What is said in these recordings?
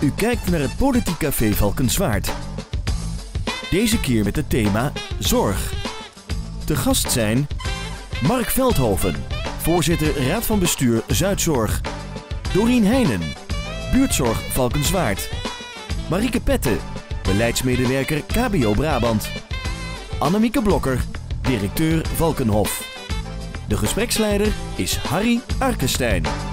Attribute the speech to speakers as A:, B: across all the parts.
A: U kijkt naar het Politiek Café Valkenswaard. Deze keer met het thema Zorg. Te gast zijn Mark Veldhoven, voorzitter Raad van Bestuur Zuidzorg. Dorien Heijnen, buurtzorg Valkenswaard. Marieke Pette, beleidsmedewerker KBO Brabant. Annemieke Blokker, directeur Valkenhof. De gespreksleider is Harry Arkenstein.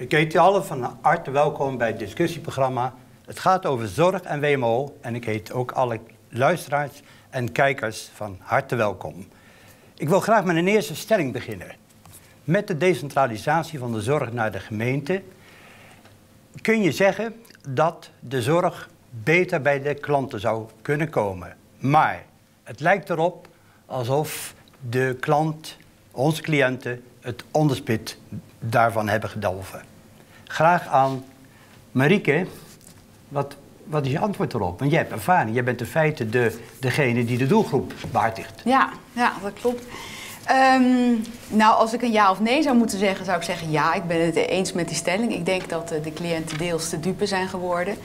B: Ik heet u allen van harte welkom bij het discussieprogramma. Het gaat over zorg en WMO en ik heet ook alle luisteraars en kijkers van harte welkom. Ik wil graag met een eerste stelling beginnen. Met de decentralisatie van de zorg naar de gemeente kun je zeggen dat de zorg beter bij de klanten zou kunnen komen. Maar het lijkt erop alsof de klant, onze cliënten, het onderspit daarvan hebben gedolven. Graag aan Marieke, wat, wat is je antwoord erop? Want jij hebt ervaring, jij bent in feite de, degene die de doelgroep behartigt.
C: Ja, ja dat klopt. Ehm, nou, als ik een ja of nee zou moeten zeggen, zou ik zeggen ja, ik ben het eens met die stelling. Ik denk dat eh, de cliënten deels te dupe zijn geworden.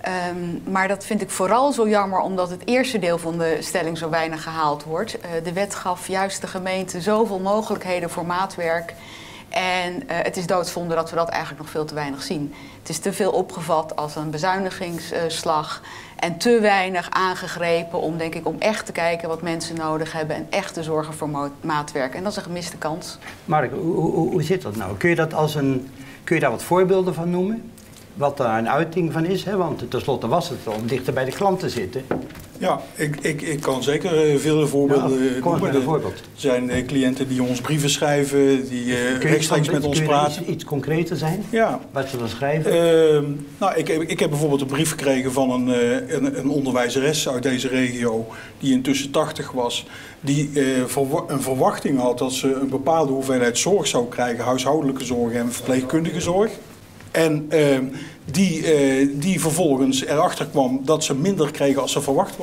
C: Ehm, maar dat vind ik vooral zo jammer omdat het eerste deel van de stelling zo weinig gehaald wordt. Eh, de wet gaf juist de gemeente zoveel mogelijkheden voor maatwerk. En eh, het is doodzonde dat we dat eigenlijk nog veel te weinig zien. Het is te veel opgevat als een bezuinigingsslag en te weinig aangegrepen om, denk ik, om echt te kijken wat mensen nodig hebben en echt te zorgen voor maatwerk. En dat is een gemiste kans.
B: Mark, hoe, hoe, hoe zit dat nou? Kun je, dat als een, kun je daar wat voorbeelden van noemen? Wat daar een uiting van is? Hè? Want tenslotte was het om dichter bij de klant te zitten.
D: Ja, ik, ik, ik kan zeker eh, veel voorbeelden ja, noemen. Er
B: voorbeeld.
D: zijn uh, cliënten die ons brieven schrijven, die uh, rechtstreeks met ons praten.
B: Iets, iets concreter zijn?
D: Ja.
B: Wat ze dan schrijven?
D: Uh, nou, ik, ik heb bijvoorbeeld een brief gekregen van een, een, een, onderwijzeres uit deze regio, die intussen 80 was, die een verwachting had dat ze een bepaalde hoeveelheid zorg zou krijgen, huishoudelijke zorg en verpleegkundige zorg. En ehm, die, eh, die vervolgens erachter kwam dat ze minder kregen als ze verwacht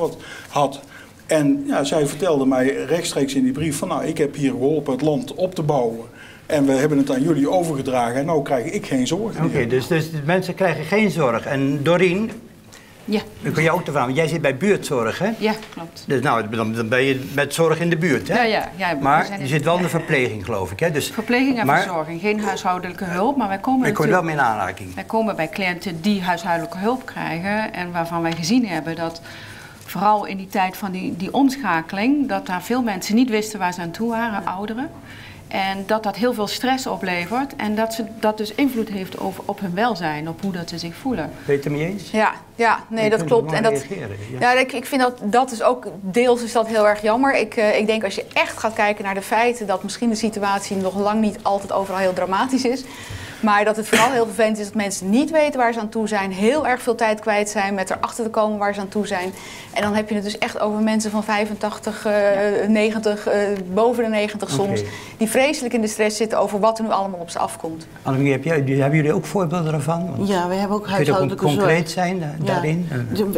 D: had. En ja, zij vertelde mij rechtstreeks in die brief van nou, ik heb hier geholpen het land op te bouwen. En we hebben het aan jullie overgedragen en nu krijg ik geen zorg
B: Oké, dus, dus de mensen krijgen geen zorg. En Doreen,
C: ja.
B: Dan kun je ook vragen, want jij zit bij buurtzorg, hè?
C: Ja, klopt.
B: Dus nou, dan ben je met zorg in de buurt, hè?
C: Ja, ja. ja
B: maar je zit wel in de verpleging, geloof ik, hè? Dus,
C: verpleging en verzorging, geen huishoudelijke hulp, maar wij komen
B: wij komen wel mee in aanraking.
C: Wij komen bij cliënten die huishoudelijke hulp krijgen en waarvan wij gezien hebben dat vooral in die tijd van die, die omschakeling, dat daar veel mensen niet wisten waar ze aan toe waren, ouderen. En dat dat heel veel stress oplevert en dat ze, dat dus invloed heeft over, op hun welzijn, op hoe dat ze zich voelen.
B: Weet je het mee eens?
C: Ja, ja nee, dat klopt. En dat, ja. ik, ik vind dat dat is ook, deels is dat heel erg jammer. Ik, uh, ik denk als je echt gaat kijken naar de feiten, dat misschien de situatie nog lang niet altijd overal heel dramatisch is. Maar dat het vooral heel vervelend is dat mensen niet weten waar ze aan toe zijn. Heel erg veel tijd kwijt zijn met erachter te komen waar ze aan toe zijn. En dan heb je het dus echt over mensen van 85, uh, 90, uh, boven de 90 soms. Okay. Die vreselijk in de stress zitten over wat er nu allemaal op ze afkomt.
B: Annemie, heb jij, hebben jullie ook voorbeelden ervan?
E: Want ja, we hebben ook huishoudelijke
B: zorg.
E: Kun
B: je concreet zijn da ja. daarin?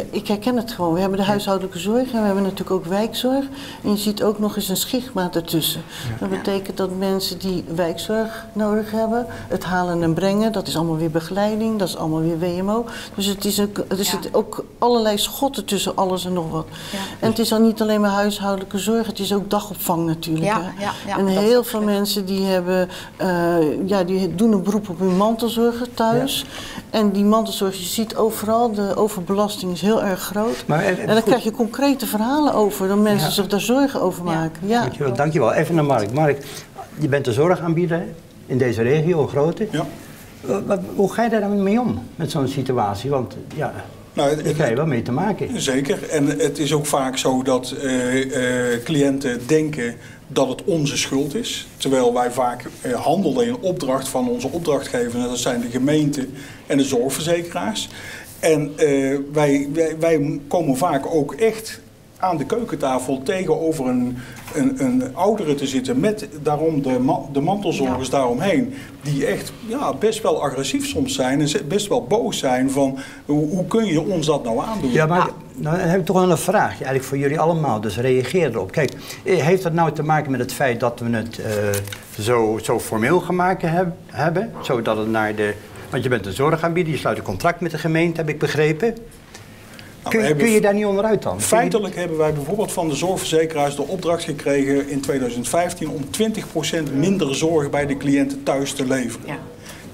E: Ik herken het gewoon. We hebben de huishoudelijke zorg en we hebben natuurlijk ook wijkzorg. En je ziet ook nog eens een schigma ertussen. Ja. Dat betekent dat mensen die wijkzorg nodig hebben, het halen en brengen. Dat is allemaal weer begeleiding, dat is allemaal weer WMO. Dus het is ook, er zitten ja. ook allerlei schotten tussen alles en nog wat. Ja. En het is dan niet alleen maar huishoudelijke zorg, het is ook dagopvang natuurlijk.
C: Ja, ja, ja,
E: en heel veel mensen die, hebben, uh, ja, die doen een beroep op hun mantelzorger thuis. En die mantelzorg, je ziet overal, de overbelasting is heel erg groot. Maar, en, en dan goed. krijg je concrete verhalen over, dat mensen zich daar zorgen over maken. Ja.
B: Dankjewel, dankjewel. Even naar Mark. Mark, je bent de zorgaanbieder in deze regio, een grote.
D: Ja.
B: Hoe ga je daar dan mee om, met zo'n situatie? Want ja, nou, daar krijg je wel mee te maken.
D: Zeker. En het is ook vaak zo dat uh, uh, cliënten denken dat het onze schuld is. Terwijl wij vaak uh, handelen in opdracht van onze opdrachtgever. En dat zijn de gemeenten en de zorgverzekeraars. En wij, wij, wij komen vaak ook echt aan de keukentafel tegenover een, een, een oudere te zitten met daarom de, ma de mantelzorgers ja. daaromheen. Die echt ja, best wel agressief soms zijn en best wel boos zijn van hoe, hoe kun je ons dat nou aandoen?
B: Ja, maar nou, dan heb ik toch wel een vraag eigenlijk voor jullie allemaal, dus reageer erop. Kijk, heeft dat nou te maken met het feit dat we het uh, zo, zo formeel gemaakt heb, hebben, zodat het naar de Want je bent een zorgaanbieder, je sluit een contract met de gemeente, heb ik begrepen.
D: Nou, we
B: kun, kun je daar niet onderuit dan?
D: Feitelijk hebben wij bijvoorbeeld van de zorgverzekeraars de opdracht gekregen in 2015 om 20% minder zorg bij de cliënten thuis te leveren.
C: Ja.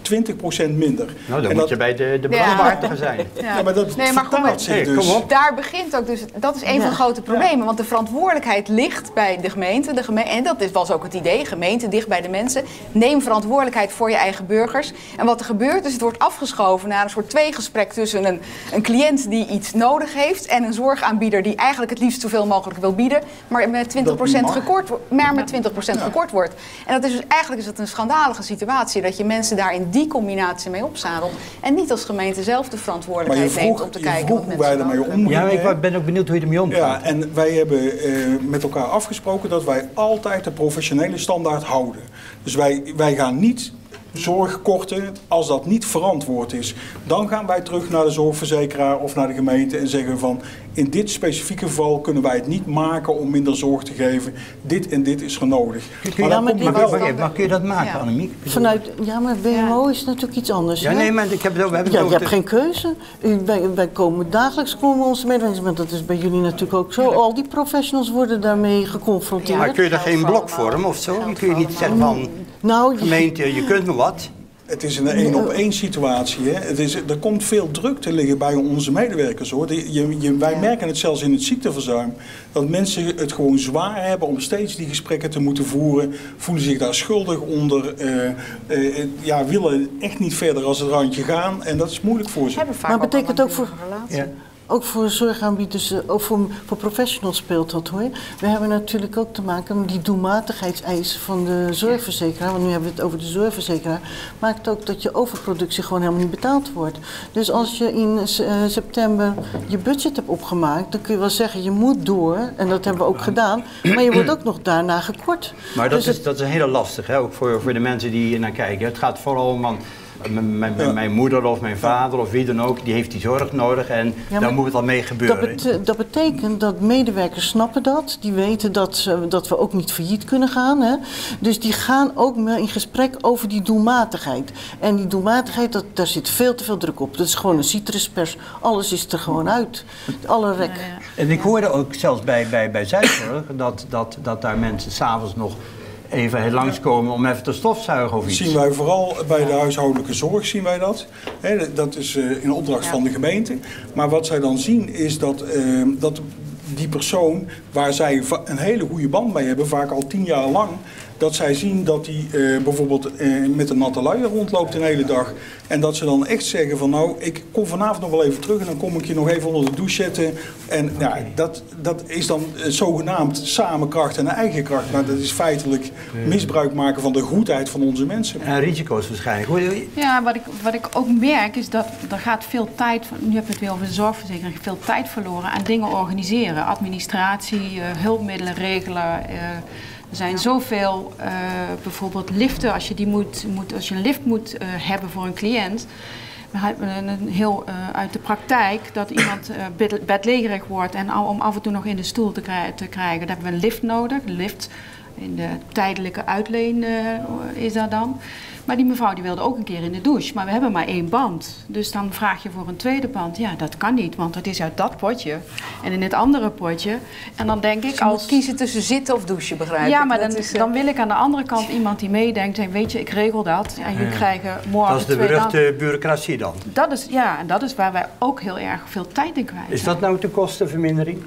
D: 20% minder.
B: Nou, dan
D: En
B: moet
D: dat-
B: je bij de, de brandwaardiger zijn.
D: Ja, maar dat
C: Nee, maar goed,
D: zich
B: Hey,
D: dus.
B: kom op.
C: Daar begint ook dus, dat is een van de grote problemen. Want de verantwoordelijkheid ligt bij de gemeente. De geme en dat is- was ook het idee, gemeente dicht bij de mensen. Neem verantwoordelijkheid voor je eigen burgers. En wat er gebeurt is, het wordt afgeschoven naar een soort tweegesprek tussen een, een cliënt die iets nodig heeft en een zorgaanbieder die eigenlijk het liefst zoveel mogelijk wil bieden, maar met 20%
D: mag.
C: gekort, maar met 20% gekort wordt. En dat is dus eigenlijk is het een schandalige situatie dat je mensen daar in die combinatie mee opzadelt en niet als gemeente zelf de verantwoordelijkheid neemt om te kijken
D: vroeg
C: wat
D: hoe
C: mensen
D: wij ermee omgaan.
B: Ja, ik ben ook benieuwd hoe je ermee omgaat.
D: Ja, en wij hebben eh, met elkaar afgesproken dat wij altijd de professionele standaard houden. Dus wij, wij gaan niet zorg korten als dat niet verantwoord is. Dan gaan wij terug naar de zorgverzekeraar of naar de gemeente en zeggen van in dit specifieke geval kunnen wij het niet maken om minder zorg te geven. Dit en dit is er nodig.
B: Kun je,
D: Maar
E: maar
B: mag kun je dat maken,
C: Ja.
B: Annemiek?
E: Vanuit, ja, maar WMO is natuurlijk iets anders.
B: Ja,
E: hè?
B: nee, maar ik heb het over... we hebben
E: Ja,
B: het
E: je hebt geen keuze. U- Wij, wij komen dagelijks komen onze medewerkers, maar dat is bij jullie natuurlijk ook zo. Al die professionals worden daarmee geconfronteerd.
B: Maar kun je daar geen blok vormen of zo? Kun je niet zeggen van...
E: Nou, je-
B: Gemeente, je kunt me wat.
D: Het is een één-op-één situatie. Hè. Het is, er komt veel druk te liggen bij onze medewerkers. Hoor. Die- je, je, wij merken het zelfs in het ziekteverzuim. Dat mensen het gewoon zwaar hebben om steeds die gesprekken te moeten voeren. Voelen zich daar schuldig onder. eh, eh, ja, willen echt niet verder als het randje gaan. En dat is moeilijk voor ze.
C: Hebben vaak
E: Maar betekent
C: wel
E: ook voor-
C: een relatie.
B: Ja.
E: Ook voor zorgaanbieders, eh, ook voor, voor professionals speelt dat hoor. We hebben natuurlijk ook te maken met die doelmatigheidseisen van de zorgverzekeraar. Want nu hebben we het over de zorgverzekeraar. Maakt ook dat je overproductie gewoon helemaal niet betaald wordt. Dus als je in eh, september je budget hebt opgemaakt, dan kun je wel zeggen je moet door. En dat hebben we ook gedaan. Maar je wordt ook nog daarna gekort.
B: Maar dat,
E: Dus
B: is,
E: het-
B: dat is hele lastig, hè? ook voor, voor de mensen die hier naar kijken. Het gaat vooral om, want
D: Ja.
B: mijn moeder of mijn vader of wie dan ook, die heeft die zorg nodig en
E: Ja,
B: daar moet het al mee
E: Dat,
B: gebeuren.
E: bete- dat betekent dat medewerkers snappen dat. Die weten dat, ze, dat we ook niet failliet kunnen gaan. Hè? Dus die gaan ook in gesprek over die doelmatigheid. En die doelmatigheid, dat, daar zit veel te veel druk op. Dat is gewoon een citruspers. Alles is er gewoon uit. Alle rek.
B: En ik hoorde ook zelfs bij, bij, bij Zuidzorg dat, dat, dat daar mensen s'avonds nog even langskomen om even te stofzuigen of iets.
D: zien wij vooral bij de huishoudelijke zorg zien wij dat. Hè, dat is eh, in opdracht van de gemeente. Maar wat zij dan zien is dat, eh, dat die persoon waar zij een hele goede band mee hebben, vaak al tien jaar lang, dat zij zien dat die eh, bijvoorbeeld eh, met een natte luier rondloopt een hele dag. En dat ze dan echt zeggen van nou, ik kom vanavond nog wel even terug en dan kom ik je nog even onder de douche zetten. En ja, dat, dat is dan eh, zogenaamd samenkracht en eigen kracht. Maar dat is feitelijk misbruik maken van de goedheid van onze mensen.
B: En risico's waarschijnlijk. Hoe-
F: Ja, wat ik, wat ik ook merk is dat er gaat veel tijd, van- nu heb je het weer over de zorgverzekering, veel tijd verloren aan dingen organiseren. Administratie, eh, hulpmiddelen regelen. eh, er zijn zoveel, eh, bijvoorbeeld liften, als je, die moet, moet, als je een lift moet eh, hebben voor een cliënt. Dan hebben we een heel eh, uit de praktijk dat iemand bed- bedlegerig wordt en om af en toe nog in de stoel te, krij- te krijgen. Dan hebben we een lift nodig. Een lift in de tijdelijke uitleen is dat dan. Maar die mevrouw die wilde ook een keer in de douche. Maar we hebben maar één band. Dus dan vraag je voor een tweede band. Ja, dat kan niet, want het is uit dat potje. En in het andere potje. En dan denk ik
C: Dus je moet
F: als...
C: kiezen tussen zitten of douchen, begrijp
F: Ja,
C: ik.
F: maar dan,
C: is, eh,
F: dan wil ik aan de andere kant iemand die meedenkt. En weet je, ik regel dat. En jullie krijgen morgen
B: Dat is de beruchte bureaucratie dan.
F: Dat is, ja, en dat is waar wij ook heel erg veel tijd in kwijt
B: Is dat nou de kostenvermindering?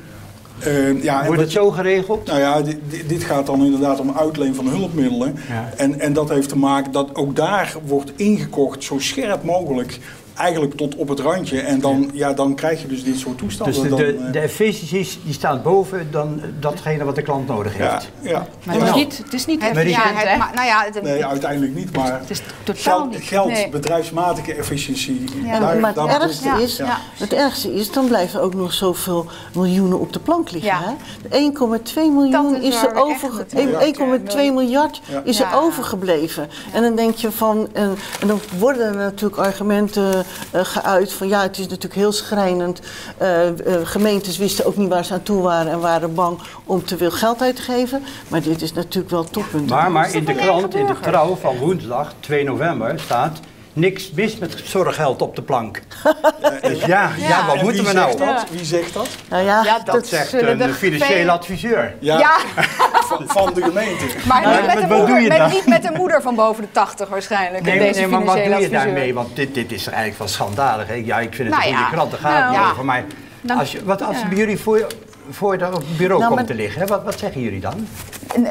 D: Eh, ja,
B: Wordt het zo geregeld?
D: Nou ja, dit, dit- dit gaat dan inderdaad om uitleen van hulpmiddelen.
B: Ja.
D: En, en dat heeft te maken dat ook daar wordt ingekocht zo scherp mogelijk. Eigenlijk tot op het randje. En dan, ja. dan krijg je dus dit soort toestanden.
B: Dus de, de,
D: eh,
B: de efficiënties die staan boven dan datgene wat de klant nodig
D: ja,
B: heeft.
D: ja.
F: Maar het is
B: Nou.
F: niet, het is niet
C: ja,
F: efficiënt,
C: het-
F: hè?
C: maar- nou ja, het-
D: Nee, uiteindelijk niet. Maar
F: Het is totaal
D: geld,
F: niet.
D: geld
C: Nee.
D: bedrijfsmatige efficiëntie.
C: Ja.
D: daar-
E: maar het ergste,
C: ja,
E: is,
C: ja.
E: het ergste is, dan blijven ook nog zoveel miljoenen op de plank liggen.
C: Ja.
E: hè? 1,2 miljoen
C: is
E: er over,
C: echt moeten
E: 1,2 miljard
D: Ja.
E: is
C: Ja.
E: er overgebleven. En dan denk je van, en, en dan worden er natuurlijk argumenten eh, geuit van ja, het is natuurlijk heel schrijnend. Eh, eh, gemeentes wisten ook niet waar ze aan toe waren en waren bang om te veel geld uit te geven. Maar dit is natuurlijk wel toppunt.
B: Maar, maar in de krant, in de trouw van woensdag 2 november staat... niks mis met zorggeld op de plank. dus ja, ja, wat
D: En
B: moeten we nou?
D: dat? Wie zegt dat?
E: Nou ja,
C: Ja,
B: Dat zegt
C: zullen de
B: een financieel
C: veel-
B: adviseur.
D: Ja,
C: Ja,
D: Van, van de gemeente.
C: maar
B: Nou,
C: niet, met de moeder,
B: doe je
C: met,
B: dan?
C: niet met de moeder van boven de 80 waarschijnlijk.
B: Nee,
C: deze
B: nee, maar wat doe
C: financiële
B: je
C: adviseur.
B: daarmee? Want dit, dit is eigenlijk wel schandalig. Hè? Ja, ik vind het
C: Nou
B: een goede
C: ja.
B: krant, daar gaat het
C: Nou,
B: over. Maar
F: Dan-
B: als, je, wat als bij jullie voor, voor dat op het bureau
E: Nou,
B: komt
E: maar-
B: te liggen? Wat, wat zeggen jullie dan?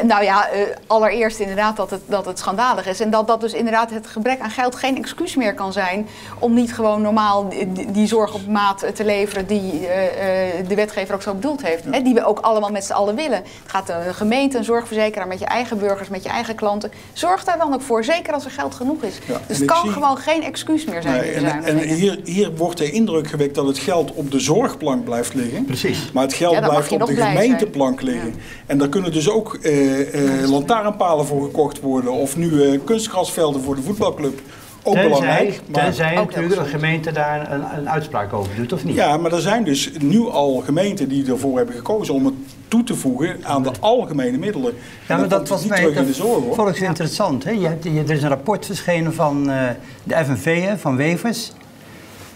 C: Nou ja, eh, allereerst inderdaad dat het, dat het schandalig is. En dat dat dus inderdaad het gebrek aan geld geen excuus meer kan zijn... om niet gewoon normaal die, die zorg op maat te leveren die eh, eh, de wetgever ook zo bedoeld heeft. Hè, die we ook allemaal met z'n allen willen. Het gaat een gemeente, een zorgverzekeraar met je eigen burgers, met je eigen klanten. Zorg daar dan ook voor, zeker als er geld genoeg is.
D: Ja,
C: dus het kan
D: zie-
C: gewoon geen excuus meer zijn.
D: Nee, en
C: zijn
D: en hier, hier wordt de indruk gewekt dat het geld op de zorgplank blijft liggen.
B: Precies.
D: Maar het geld
C: Ja, mag
D: blijft op de
C: zijn.
D: gemeenteplank liggen. En daar kunnen dus ook eh, eh, lantaarnpalen voor gekocht worden. Of nu eh, kunstgrasvelden voor de voetbalclub. Ook
B: Tenzij,
D: belangrijk. Maar,
B: tenzij natuurlijk een
C: gezond.
B: gemeente daar een, een uitspraak over doet, of niet?
D: ja, maar er zijn dus nu al gemeenten die ervoor hebben gekozen om het toe te voegen aan de algemene middelen.
B: Ja, maar dat was
D: niet
B: mij
D: terug in de
B: dat
D: zorg hoor.
B: volgens interessant. Hè? Je hebt, je, er is een rapport verschenen van eh, de FNV, hè, van Wevers.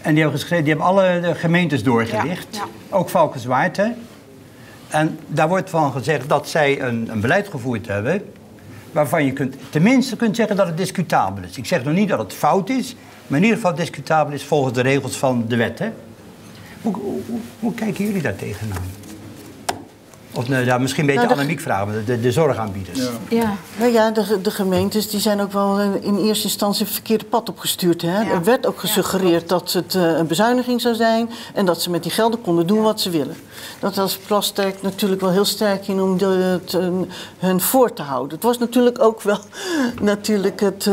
B: En die hebben, geschreven, die hebben alle de gemeentes doorgelicht.
C: Ja,
B: Ook Valkenswaard. Hè? En daar wordt van gezegd dat zij een, een beleid gevoerd hebben... waarvan je kunt, tenminste kunt zeggen dat het discutabel is. Ik zeg nog niet dat het fout is... maar in ieder geval discutabel is volgens de regels van de wet. Hè? Hoe, hoe, hoe- hoe kijken jullie daar tegenaan? Of nou, ja, misschien een beetje
E: Nou, de-
B: anemiek vragen, de, de zorgaanbieders.
D: Ja.
F: Ja.
E: Nou ja, de, de gemeentes die zijn ook wel in eerste instantie het verkeerde pad opgestuurd. Hè?
C: Ja.
E: Er werd ook gesuggereerd dat het eh, een bezuiniging zou zijn en dat ze met die gelden konden doen wat ze willen. Dat was Plasterk natuurlijk wel heel sterk in om de, het, eh, hun voor te houden. Het was natuurlijk ook wel natuurlijk het.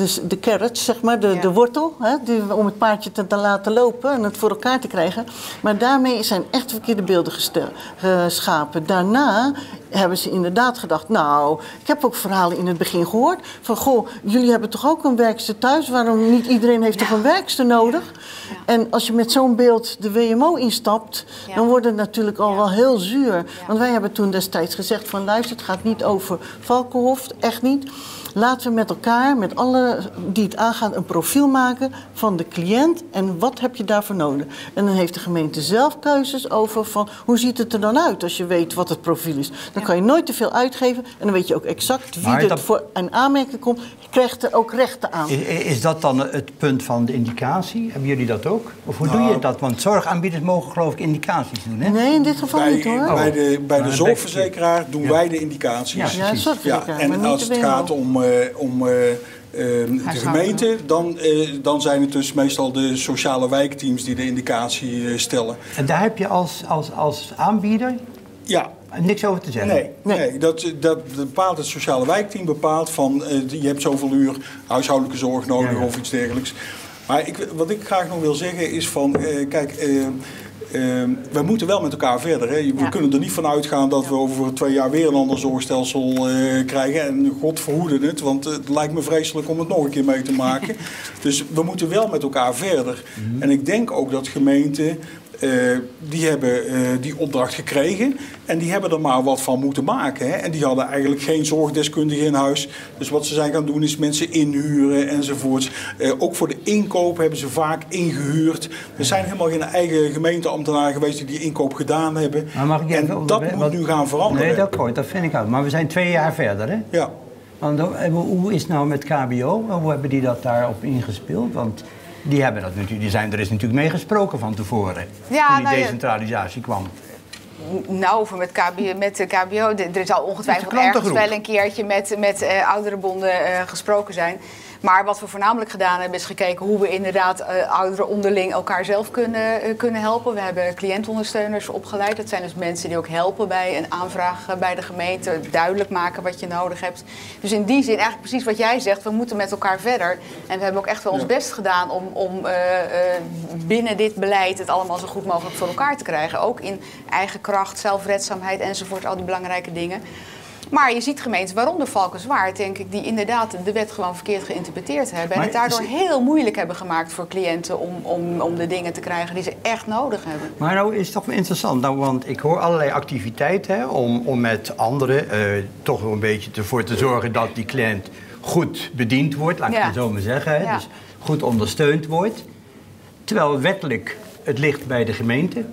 E: Dus de carrot, zeg maar, de,
C: Ja.
E: de wortel, hè, die, om het paardje te, te laten lopen en het voor elkaar te krijgen. Maar daarmee zijn echt verkeerde beelden gestel- geschapen. Daarna hebben ze inderdaad gedacht, nou, ik heb ook verhalen in het begin gehoord van, goh, jullie hebben toch ook een werkster thuis, waarom niet iedereen heeft toch een werkster nodig? En als je met zo'n beeld de WMO instapt, dan wordt het natuurlijk al wel heel zuur. Want wij hebben toen destijds gezegd van, luister, het gaat niet over Valkenhof, echt niet. Laten we met elkaar, met alle die het aangaan, een profiel maken van de cliënt en wat heb je daarvoor nodig. En dan heeft de gemeente zelf keuzes over van hoe ziet het er dan uit als je weet wat het profiel is. Dan kan je nooit te veel uitgeven en dan weet je ook exact wie
B: Maar
E: er
B: dat-
E: voor een aanmerking komt, krijgt er ook rechten aan.
B: Is, is dat dan het punt van de indicatie? Hebben jullie dat ook? Of hoe doe
D: Nou.
B: je dat? Want zorgaanbieders mogen geloof ik indicaties doen, hè?
E: Nee, in dit geval
D: Bij,
E: niet hoor.
D: bij de, bij de
B: een
D: zorgverzekeraar doen
B: Ja.
D: wij de indicaties.
B: Ja.
E: Ja,
D: Ja, en als het gaat om, om eh, eh, de gemeente, dan, eh, dan zijn het dus meestal de sociale wijkteams die de indicatie eh, stellen.
B: En daar heb je als, als, als aanbieder
D: Ja,
B: niks over te zeggen?
D: nee,
E: Nee.
D: nee. dat, dat bepaalt het sociale wijkteam bepaalt van eh, je hebt zoveel uur huishoudelijke zorg nodig
B: Ja, ja.
D: of iets dergelijks. Maar ik, wat ik graag nog wil zeggen is van, eh, kijk, eh, eh, we moeten wel met elkaar verder. Hè. We
C: Ja.
D: kunnen er niet van uitgaan dat we over twee jaar weer een ander zorgstelsel eh, krijgen. En God verhoede het, want het lijkt me vreselijk om het nog een keer mee te maken. dus we moeten wel met elkaar verder. En ik denk ook dat gemeenten eh, die hebben eh, die opdracht gekregen en die hebben er maar wat van moeten maken. Hè? En die hadden eigenlijk geen zorgdeskundige in huis. Dus wat ze zijn gaan doen is mensen inhuren enzovoorts. Eh, ook voor de inkoop hebben ze vaak ingehuurd. Er zijn helemaal geen eigen gemeenteambtenaren geweest die die inkoop gedaan hebben.
B: Maar mag ik
D: en dat moet
B: Want-
D: nu gaan veranderen.
B: Nee, dat hoort, dat vind ik ook. Maar we zijn twee jaar verder, hè?
D: Ja.
B: Want, hoe is het nou met KBO? Hoe hebben die dat daarop ingespeeld? Want die, hebben dat natuurlijk, die zijn er is natuurlijk mee gesproken van tevoren.
C: Ja,
B: toen die
C: nou
B: decentralisatie kwam.
C: Nou, voor met, KBO, met de KBO, er zal ongetwijfeld
B: Met de
C: ergens wel een keertje met, met eh, ouderenbonden eh, gesproken zijn. Maar wat we voornamelijk gedaan hebben, is gekeken hoe we inderdaad eh, ouderen onderling elkaar zelf kunnen, eh, kunnen helpen. We hebben cliëntondersteuners opgeleid. Dat zijn dus mensen die ook helpen bij een aanvraag eh, bij de gemeente, duidelijk maken wat je nodig hebt. Dus in die zin, eigenlijk precies wat jij zegt, we moeten met elkaar verder. En we hebben ook echt wel ons
D: Ja.
C: best gedaan om, om binnen dit beleid het allemaal zo goed mogelijk voor elkaar te krijgen. Ook in eigen kracht, zelfredzaamheid enzovoort, al die belangrijke dingen. Maar je ziet gemeenten, waaronder Valkenswaard, denk ik, die inderdaad de wet gewoon verkeerd geïnterpreteerd hebben. En het daardoor
B: is-
C: heel moeilijk hebben gemaakt voor cliënten om, om, om de dingen te krijgen die ze echt nodig hebben.
B: Maar nou is het toch wel interessant, nou, want ik hoor allerlei activiteiten hè, om, om met anderen eh, toch wel een beetje ervoor te zorgen dat die cliënt goed bediend wordt, laat ik
C: Ja.
B: het zo maar zeggen. hè.
C: Ja.
B: Dus goed ondersteund wordt. Terwijl wettelijk het ligt bij de gemeente.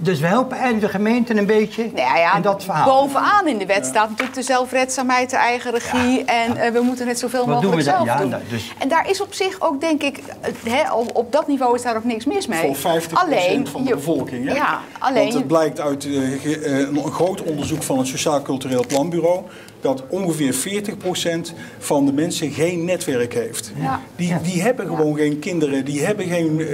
B: Dus we helpen eigenlijk de gemeente een beetje
C: Nou ja,
B: in dat verhaal.
C: bovenaan in de wet staat natuurlijk de zelfredzaamheid, de eigen regie. En eh, we moeten het zoveel
B: Wat
C: mogelijk
B: doen we dan?
C: zelf
B: Ja,
C: doen.
B: nou, dus-
C: En daar is op zich ook, denk ik, hè, op, op dat niveau is daar ook niks mis mee.
D: Voor 50% van de
C: je-
D: bevolking. Hè?
C: Ja, alleen...
D: Want het blijkt uit eh, ge- eh, een groot onderzoek van het Sociaal Cultureel Planbureau dat ongeveer 40% van de mensen geen netwerk heeft.
C: Ja.
D: Die, die hebben gewoon geen kinderen, die hebben geen eh,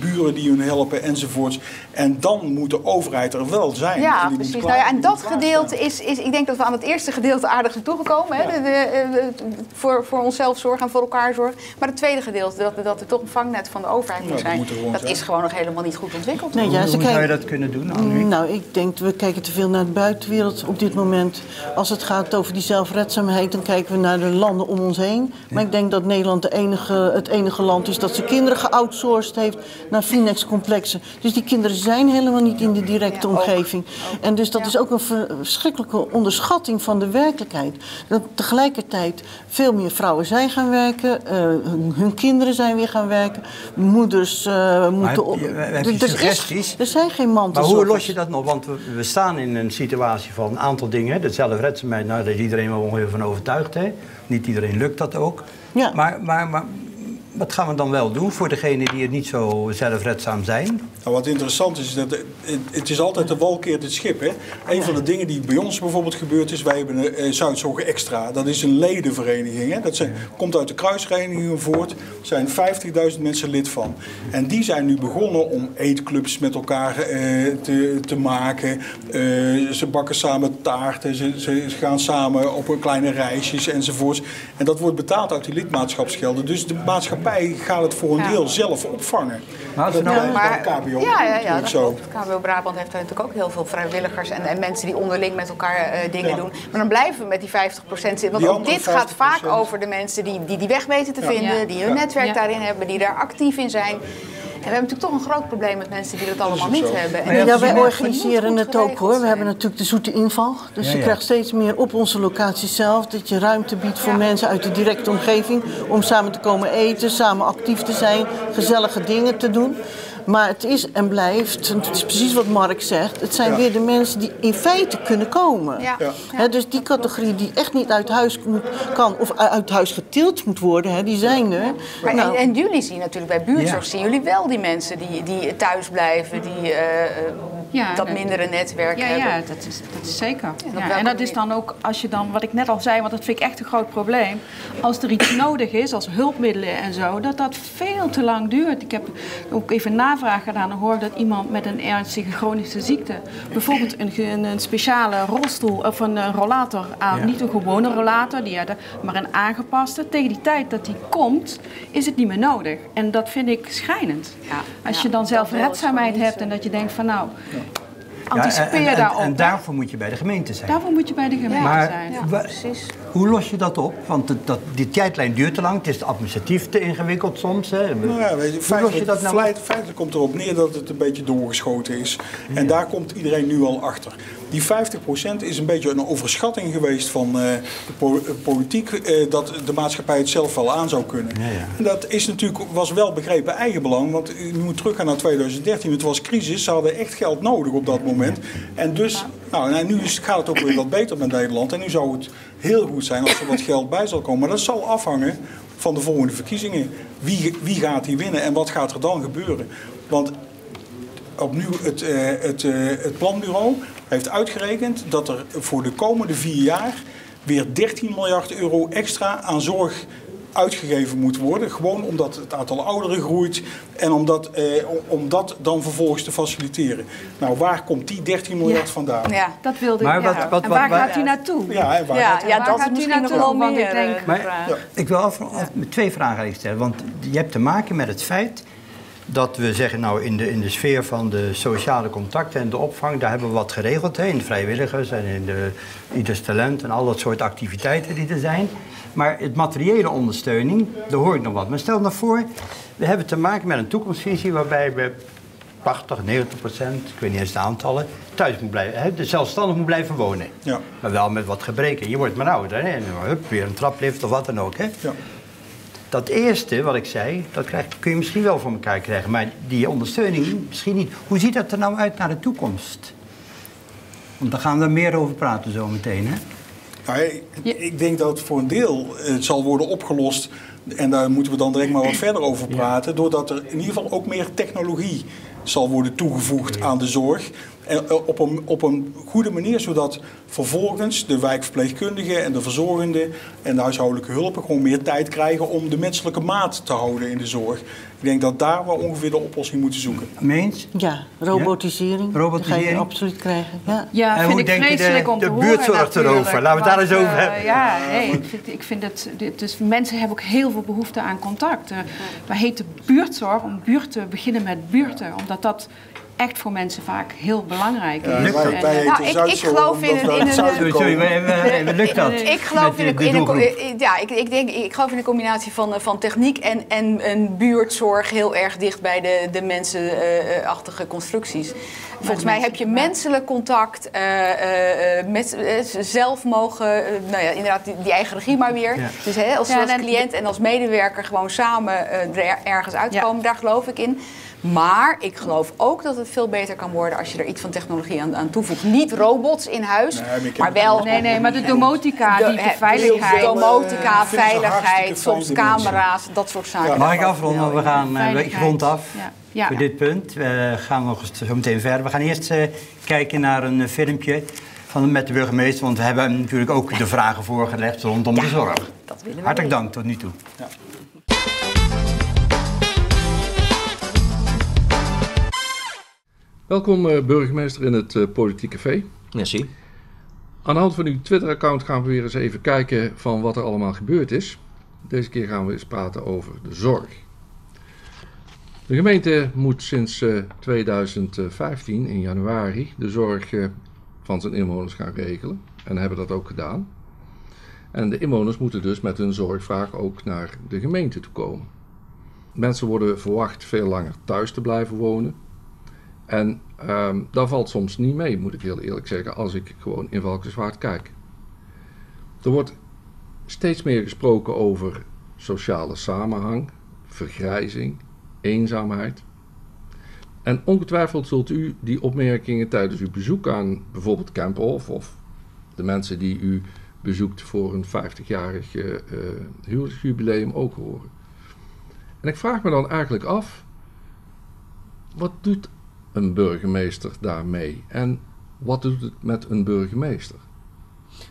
D: buren die hun helpen enzovoorts. En dan moet de overheid er wel zijn.
C: Ja, precies.
D: klaar-
C: Nou ja, en dat gedeelte is, is, ik denk dat we aan het eerste gedeelte aardig zijn toegekomen. Hè?
D: Ja.
C: De, de, eh, voor, voor onszelf zorgen en voor elkaar zorgen. Maar het tweede gedeelte, dat, dat er toch een vangnet van de overheid moet zijn, dat
D: zijn.
C: is gewoon nog helemaal niet goed ontwikkeld.
E: Nee, ja,
B: Hoe zou je dat kunnen doen, Annemiek?
E: Nou, ik denk, we kijken te veel naar de buitenwereld op dit moment. Als het gaat over die zelfredzaamheid, dan kijken we naar de landen om ons heen. Maar ik denk dat Nederland de enige, het enige land is dat zijn kinderen geoutsourced heeft naar Finex-complexen. Dus die kinderen zijn helemaal niet in de directe omgeving. En dus dat is ook een verschrikkelijke onderschatting van de werkelijkheid. Dat tegelijkertijd veel meer vrouwen zijn gaan werken, eh, hun, hun kinderen zijn weer gaan werken, moeders eh, moeten... op-
B: je- heb
E: Er- er is-? Er zijn geen
B: Maar
E: mantelzorgers.
B: hoe los je dat nog? Want we, we staan in een situatie van een aantal dingen. De zelfredzaamheid, nou, daar is iedereen wel ongeveer van overtuigd. Hè? Niet iedereen lukt dat ook.
E: Ja.
B: Maar, maar, maar wat gaan we dan wel doen voor degenen die het niet zo zelfredzaam zijn?
D: Nou, wat interessant is, dat het, is altijd de wal keert het schip. Hè? Een van de dingen die bij ons bijvoorbeeld gebeurd is, wij hebben een eh, Zuidzorg Extra. Dat is een ledenvereniging. Hè? Dat komt uit de kruisverenigingen voort. Er zijn 50.000 mensen lid van. En die zijn nu begonnen om eetclubs met elkaar eh, te, te maken. Eh, ze bakken samen taarten, ze, ze gaan samen op kleine reisjes enzovoorts. En dat wordt betaald uit die lidmaatschapsgelden. Dus de maatschappij gaat het voor een
C: Ja.
D: deel zelf opvangen.
B: Maar als we
D: dat
B: nou-
C: Maar,
D: bij KBO
C: ja, ja, ja, dat
D: zo.
C: KBO Brabant heeft daar natuurlijk ook heel veel vrijwilligers en, en mensen die onderling met elkaar eh, dingen
D: Ja.
C: doen. Maar dan blijven we met die 50% zitten. Want ook dit gaat vaak
D: 50%.
C: over de mensen die die, die weg weten te
D: Ja.
C: vinden,
F: Ja.
C: die hun
D: Ja.
C: netwerk
F: Ja.
C: daarin hebben, die daar actief in zijn. En we hebben natuurlijk toch een groot probleem met mensen die dat allemaal niet
D: zo.
C: hebben. En
B: ja,
E: wij organiseren het ook hoor. We hebben natuurlijk de zoete inval. Dus
B: Ja,
E: je krijgt steeds meer op onze locatie zelf. Dat je ruimte biedt voor
C: Ja.
E: mensen uit de directe omgeving. Om samen te komen eten, samen actief te zijn, gezellige dingen te doen. Maar het is en blijft, en het is precies wat Mark zegt. Het zijn
D: Ja.
E: weer de mensen die in feite kunnen komen.
C: Ja.
E: Dus die categorie die echt niet uit huis moet, kan of uit huis getild moet worden, hè, die zijn er.
C: Maar
E: Nou,
C: en, en jullie zien natuurlijk bij buurtzorg,
B: Ja.
C: zien jullie wel die mensen die, die thuis blijven, die eh, eh,
F: Ja,
C: dat
F: dat-
C: mindere netwerk
F: Ja,
C: hebben.
F: ja dat, is, dat is zeker. en dat is dan ook, als je dan, wat ik net al zei, want dat vind ik echt een groot probleem. Als er iets nodig is, als hulpmiddelen en zo, dat dat veel te lang duurt. Ik heb ook even navraag gedaan en hoor dat iemand met een ernstige chronische ziekte, bijvoorbeeld een, een, speciale rolstoel of een eh, rollator aan,
B: Ja.
F: niet een gewone rollator, die hadden, maar een aangepaste. Tegen die tijd dat die komt, is het niet meer nodig. En dat vind ik schrijnend.
C: Ja.
F: Als
C: Ja,
F: je dan zelfredzaamheid hebt en dat je denkt van nou,
B: Ja,
F: anticipeer
B: en, en,
F: daarop.
B: en daarvoor moet je bij de gemeente zijn.
F: Daarvoor moet je bij de gemeente zijn.
C: Ja, precies.
B: Hoe los je dat op? Want dat, dat, die tijdlijn duurt te lang. Het is administratief te ingewikkeld soms. Hè.
D: Nou ja, weet je,
B: hoe los je
D: feitelijk,
B: dat nou?
D: feit- feitelijk komt erop neer dat het een beetje doorgeschoten is. En daar komt iedereen nu al achter. Die 50% is een beetje een overschatting geweest van eh, de po- eh, politiek. eh, dat de maatschappij het zelf wel aan zou kunnen.
B: Ja, ja.
D: En dat is natuurlijk, was wel begrepen eigenbelang. Want je moet teruggaan naar 2013. Het was crisis. Ze hadden echt geld nodig op dat moment. En dus, nou, nu gaat het ook weer wat beter met Nederland. En nu zou het heel goed zijn als er wat geld bij zal komen. Maar dat zal afhangen van de volgende verkiezingen. Wie, wie gaat die winnen en wat gaat er dan gebeuren? Want opnieuw, het, eh, het, eh, het planbureau heeft uitgerekend dat er voor de komende vier jaar weer 13 miljard euro extra aan zorg uitgegeven moet worden. Gewoon omdat het aantal ouderen groeit en om dat, eh, om, dat dan vervolgens te faciliteren. Nou, waar komt die 13 miljard vandaan?
C: Ja.
F: Dat wilde
B: Maar
F: ik.
B: wat-
F: ja.
B: wat-
F: en waar gaat u naartoe?
D: Ja, en waar
C: Ja,
D: gaat-
C: ja,
F: Waar
C: dat is
F: gaat u
C: misschien nog
F: naartoe?
C: wel
F: ik denk-
C: eh,
B: Maar ik wil af, af- met twee vragen stellen. Want je hebt te maken met het feit dat we zeggen, nou in de, in de sfeer van de sociale contacten en de opvang, daar hebben we wat geregeld. Hè, in de vrijwilligers en in de ieders talent en al dat soort activiteiten die er zijn. Maar het materiële ondersteuning, daar hoor ik nog wat. Maar stel nou voor, we hebben te maken met een toekomstvisie waarbij we 80, 90 procent, ik weet niet eens de aantallen, thuis moet blijven, hè, zelfstandig moet blijven wonen.
D: Ja.
B: Maar wel met wat gebreken. Je wordt maar ouder, hè, en dan, hup, weer een traplift of wat dan ook. Hè.
D: Ja.
B: Dat eerste wat ik zei, dat krijg, kun je misschien wel voor elkaar krijgen, maar die ondersteuning misschien niet. Hoe ziet dat er nou uit naar de toekomst? Want daar gaan we meer over praten zo meteen, hè?
D: Nou, ik, denk dat voor een deel het zal worden opgelost. En daar moeten we dan direct maar wat verder over praten. Doordat er in ieder geval ook meer technologie zal worden toegevoegd aan de zorg. En eh, op een, op een goede manier, zodat vervolgens de wijkverpleegkundigen en de verzorgenden en de huishoudelijke hulpen gewoon meer tijd krijgen om de menselijke maat te houden in de zorg. Ik denk dat daar we ongeveer de oplossing moeten zoeken.
B: Meens?
E: Ja, robotisering.
B: Robotisering?
E: Dat ga je absoluut krijgen. Ja.
F: Ja,
B: En
F: vind
B: hoe
F: ik
B: denk je de-
F: vreselijk om
B: de
F: te horen
B: buurtzorg erover? Laten we het daar eens over
F: eh,
B: hebben.
F: Ja, nee, ik vind, ik vind het... dit- Dus mensen hebben ook heel veel behoefte aan contact. Eh, Wij heten buurtzorg om buurt te beginnen met buurten. Omdat dat echt voor mensen vaak heel belangrijk is.
D: Ja,
B: Lukt dat?
D: heten
C: Nou, ik- ik geloof in een-
B: Sorry, we- we- lukt dat?
C: Ik geloof, in
B: de-
C: een, eh, ja, ik, ik, denk, ik geloof in een combinatie van, eh, van techniek en, en een buurtzorg heel erg dicht bij de, de mensenachtige constructies. Volgens mij heb je menselijk contact, eh, eh, eh, met, eh, zelf mogen, eh, nou ja, inderdaad, die, die eigen regie maar weer.
B: Ja.
C: Dus hè, als,
F: Ja,
C: als cliënt en als medewerker gewoon samen eh, er ergens uitkomen, daar geloof ik in. Maar ik geloof ook dat het veel beter kan worden als je er iets van technologie aan, aan toevoegt. Niet robots in huis,
D: Nee, maar
C: wel
F: Nee, nee, maar de domotica,
C: de,
F: die de veiligheid.
C: domotica,
D: Eh, ze hartstikke
C: veiligheid, soms camera's, dat soort zaken.
B: Mag ik afronden? We gaan eh,
F: Veiligheid.
B: rond af
F: Ja. Ja.
B: voor dit punt. We gaan nog eens zo meteen verder. We gaan eerst eh, kijken naar een eh, filmpje van, met de burgemeester. Want we hebben natuurlijk ook de vragen voorgelegd rondom de zorg.
C: Dat willen we
B: Hartelijk
C: weten.
B: dank tot nu toe.
G: Welkom eh, burgemeester in het eh, Politieke Café.
H: Merci.
G: Aan de hand van uw Twitter-account gaan we weer eens even kijken van wat er allemaal gebeurd is. Deze keer gaan we eens praten over de zorg. De gemeente moet sinds eh, 2015 in januari de zorg eh, van zijn inwoners gaan regelen en hebben dat ook gedaan. En de inwoners moeten dus met hun zorgvraag ook naar de gemeente toe komen. Mensen worden verwacht veel langer thuis te blijven wonen. En ehm dat valt soms niet mee, moet ik heel eerlijk zeggen, als ik gewoon in Valkenswaard kijk. Er wordt steeds meer gesproken over sociale samenhang, vergrijzing, eenzaamheid. En ongetwijfeld zult u die opmerkingen tijdens uw bezoek aan bijvoorbeeld Kempenhof of de mensen die u bezoekt voor een 50-jarig eh, eh, huwelijksjubileum ook horen. En ik vraag me dan eigenlijk af, wat doet een burgemeester daarmee? En wat doet het met een burgemeester?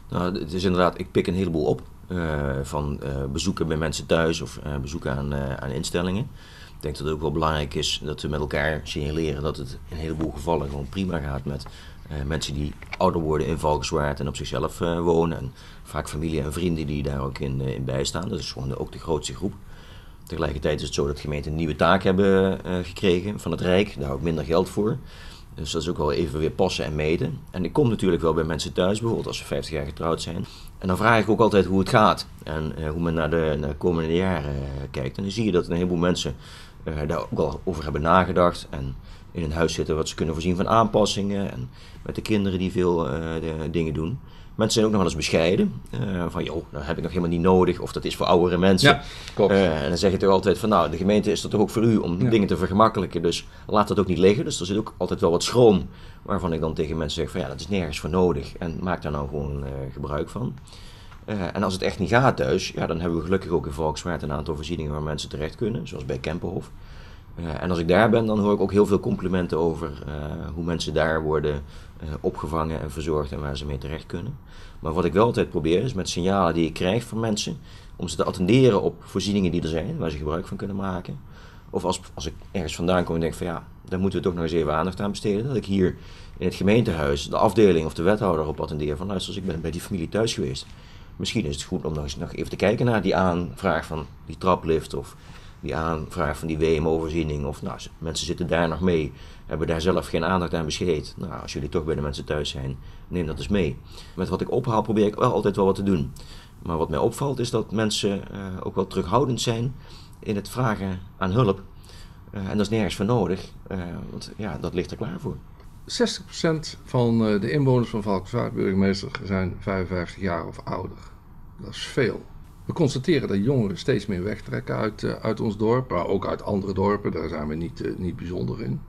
H: Nou, het is inderdaad, ik pik een heleboel op. eh, van eh, bezoeken bij mensen thuis of eh, bezoeken aan, aan instellingen. Ik denk dat het ook wel belangrijk is dat we met elkaar signaleren dat het in een heleboel gevallen gewoon prima gaat met mensen die ouder worden in Valkenswaard en op zichzelf wonen. En vaak familie en vrienden die daar ook in, in bijstaan. Dat is gewoon ook de grootste groep. Tegelijkertijd is het zo dat gemeenten een nieuwe taak hebben eh, gekregen van het Rijk. Daar ook minder geld voor. Dus dat is ook wel even weer passen en meten. En ik kom natuurlijk wel bij mensen thuis, bijvoorbeeld als ze 50 jaar getrouwd zijn. En dan vraag ik ook altijd hoe het gaat en eh, hoe men naar de, naar de komende jaren eh, kijkt. En dan zie je dat een heleboel mensen daar ook al over hebben nagedacht. En in een huis zitten wat ze kunnen voorzien van aanpassingen. En met de kinderen die veel eh, de, dingen doen. Mensen zijn ook nog wel eens bescheiden. eh, van, joh, dat heb ik nog helemaal niet nodig. Of dat is voor oudere mensen.
G: Ja, klopt.
H: Eh, en dan zeg je toch altijd van, nou, de gemeente is er toch ook voor u om
G: Ja.
H: dingen te vergemakkelijken. Dus laat dat ook niet liggen. Dus er zit ook altijd wel wat schroom. Waarvan ik dan tegen mensen zeg van, ja, dat is nergens voor nodig. En maak daar nou gewoon gebruik van. En als het echt niet gaat thuis, ja, dan hebben we gelukkig ook in Volkswaard een aantal voorzieningen waar mensen terecht kunnen. Zoals bij Kempenhof. Eh, en als ik daar ben, dan hoor ik ook heel veel complimenten over eh, hoe mensen daar worden eh, opgevangen en verzorgd en waar ze mee terecht kunnen. Maar wat ik wel altijd probeer is met signalen die ik krijg van mensen, om ze te attenderen op voorzieningen die er zijn, waar ze gebruik van kunnen maken. Of als, als ik ergens vandaan kom en denk van ja, daar moeten we toch nog eens even aandacht aan besteden. Dat ik hier in het gemeentehuis de afdeling of de wethouder op attendeer van luister, als ik ben bij die familie thuis geweest. Misschien is het goed om nog eens nog even te kijken naar die aanvraag van die traplift of die aanvraag van die WMO-voorziening. Of nou, mensen zitten daar nog mee, hebben daar zelf geen aandacht aan besteed. Nou, als jullie toch bij de mensen thuis zijn, neem dat eens mee. Met wat ik ophaal probeer ik wel altijd wel wat te doen. Maar wat mij opvalt is dat mensen eh, ook wel terughoudend zijn in het vragen aan hulp. en dat is nergens voor nodig, want ja, dat ligt er klaar voor.
G: 60% van de inwoners van Valkenswaard, burgemeester, zijn 55 jaar of ouder. Dat is veel. We constateren dat jongeren steeds meer wegtrekken uit, uit ons dorp, maar ook uit andere dorpen. Daar zijn we niet, niet bijzonder in.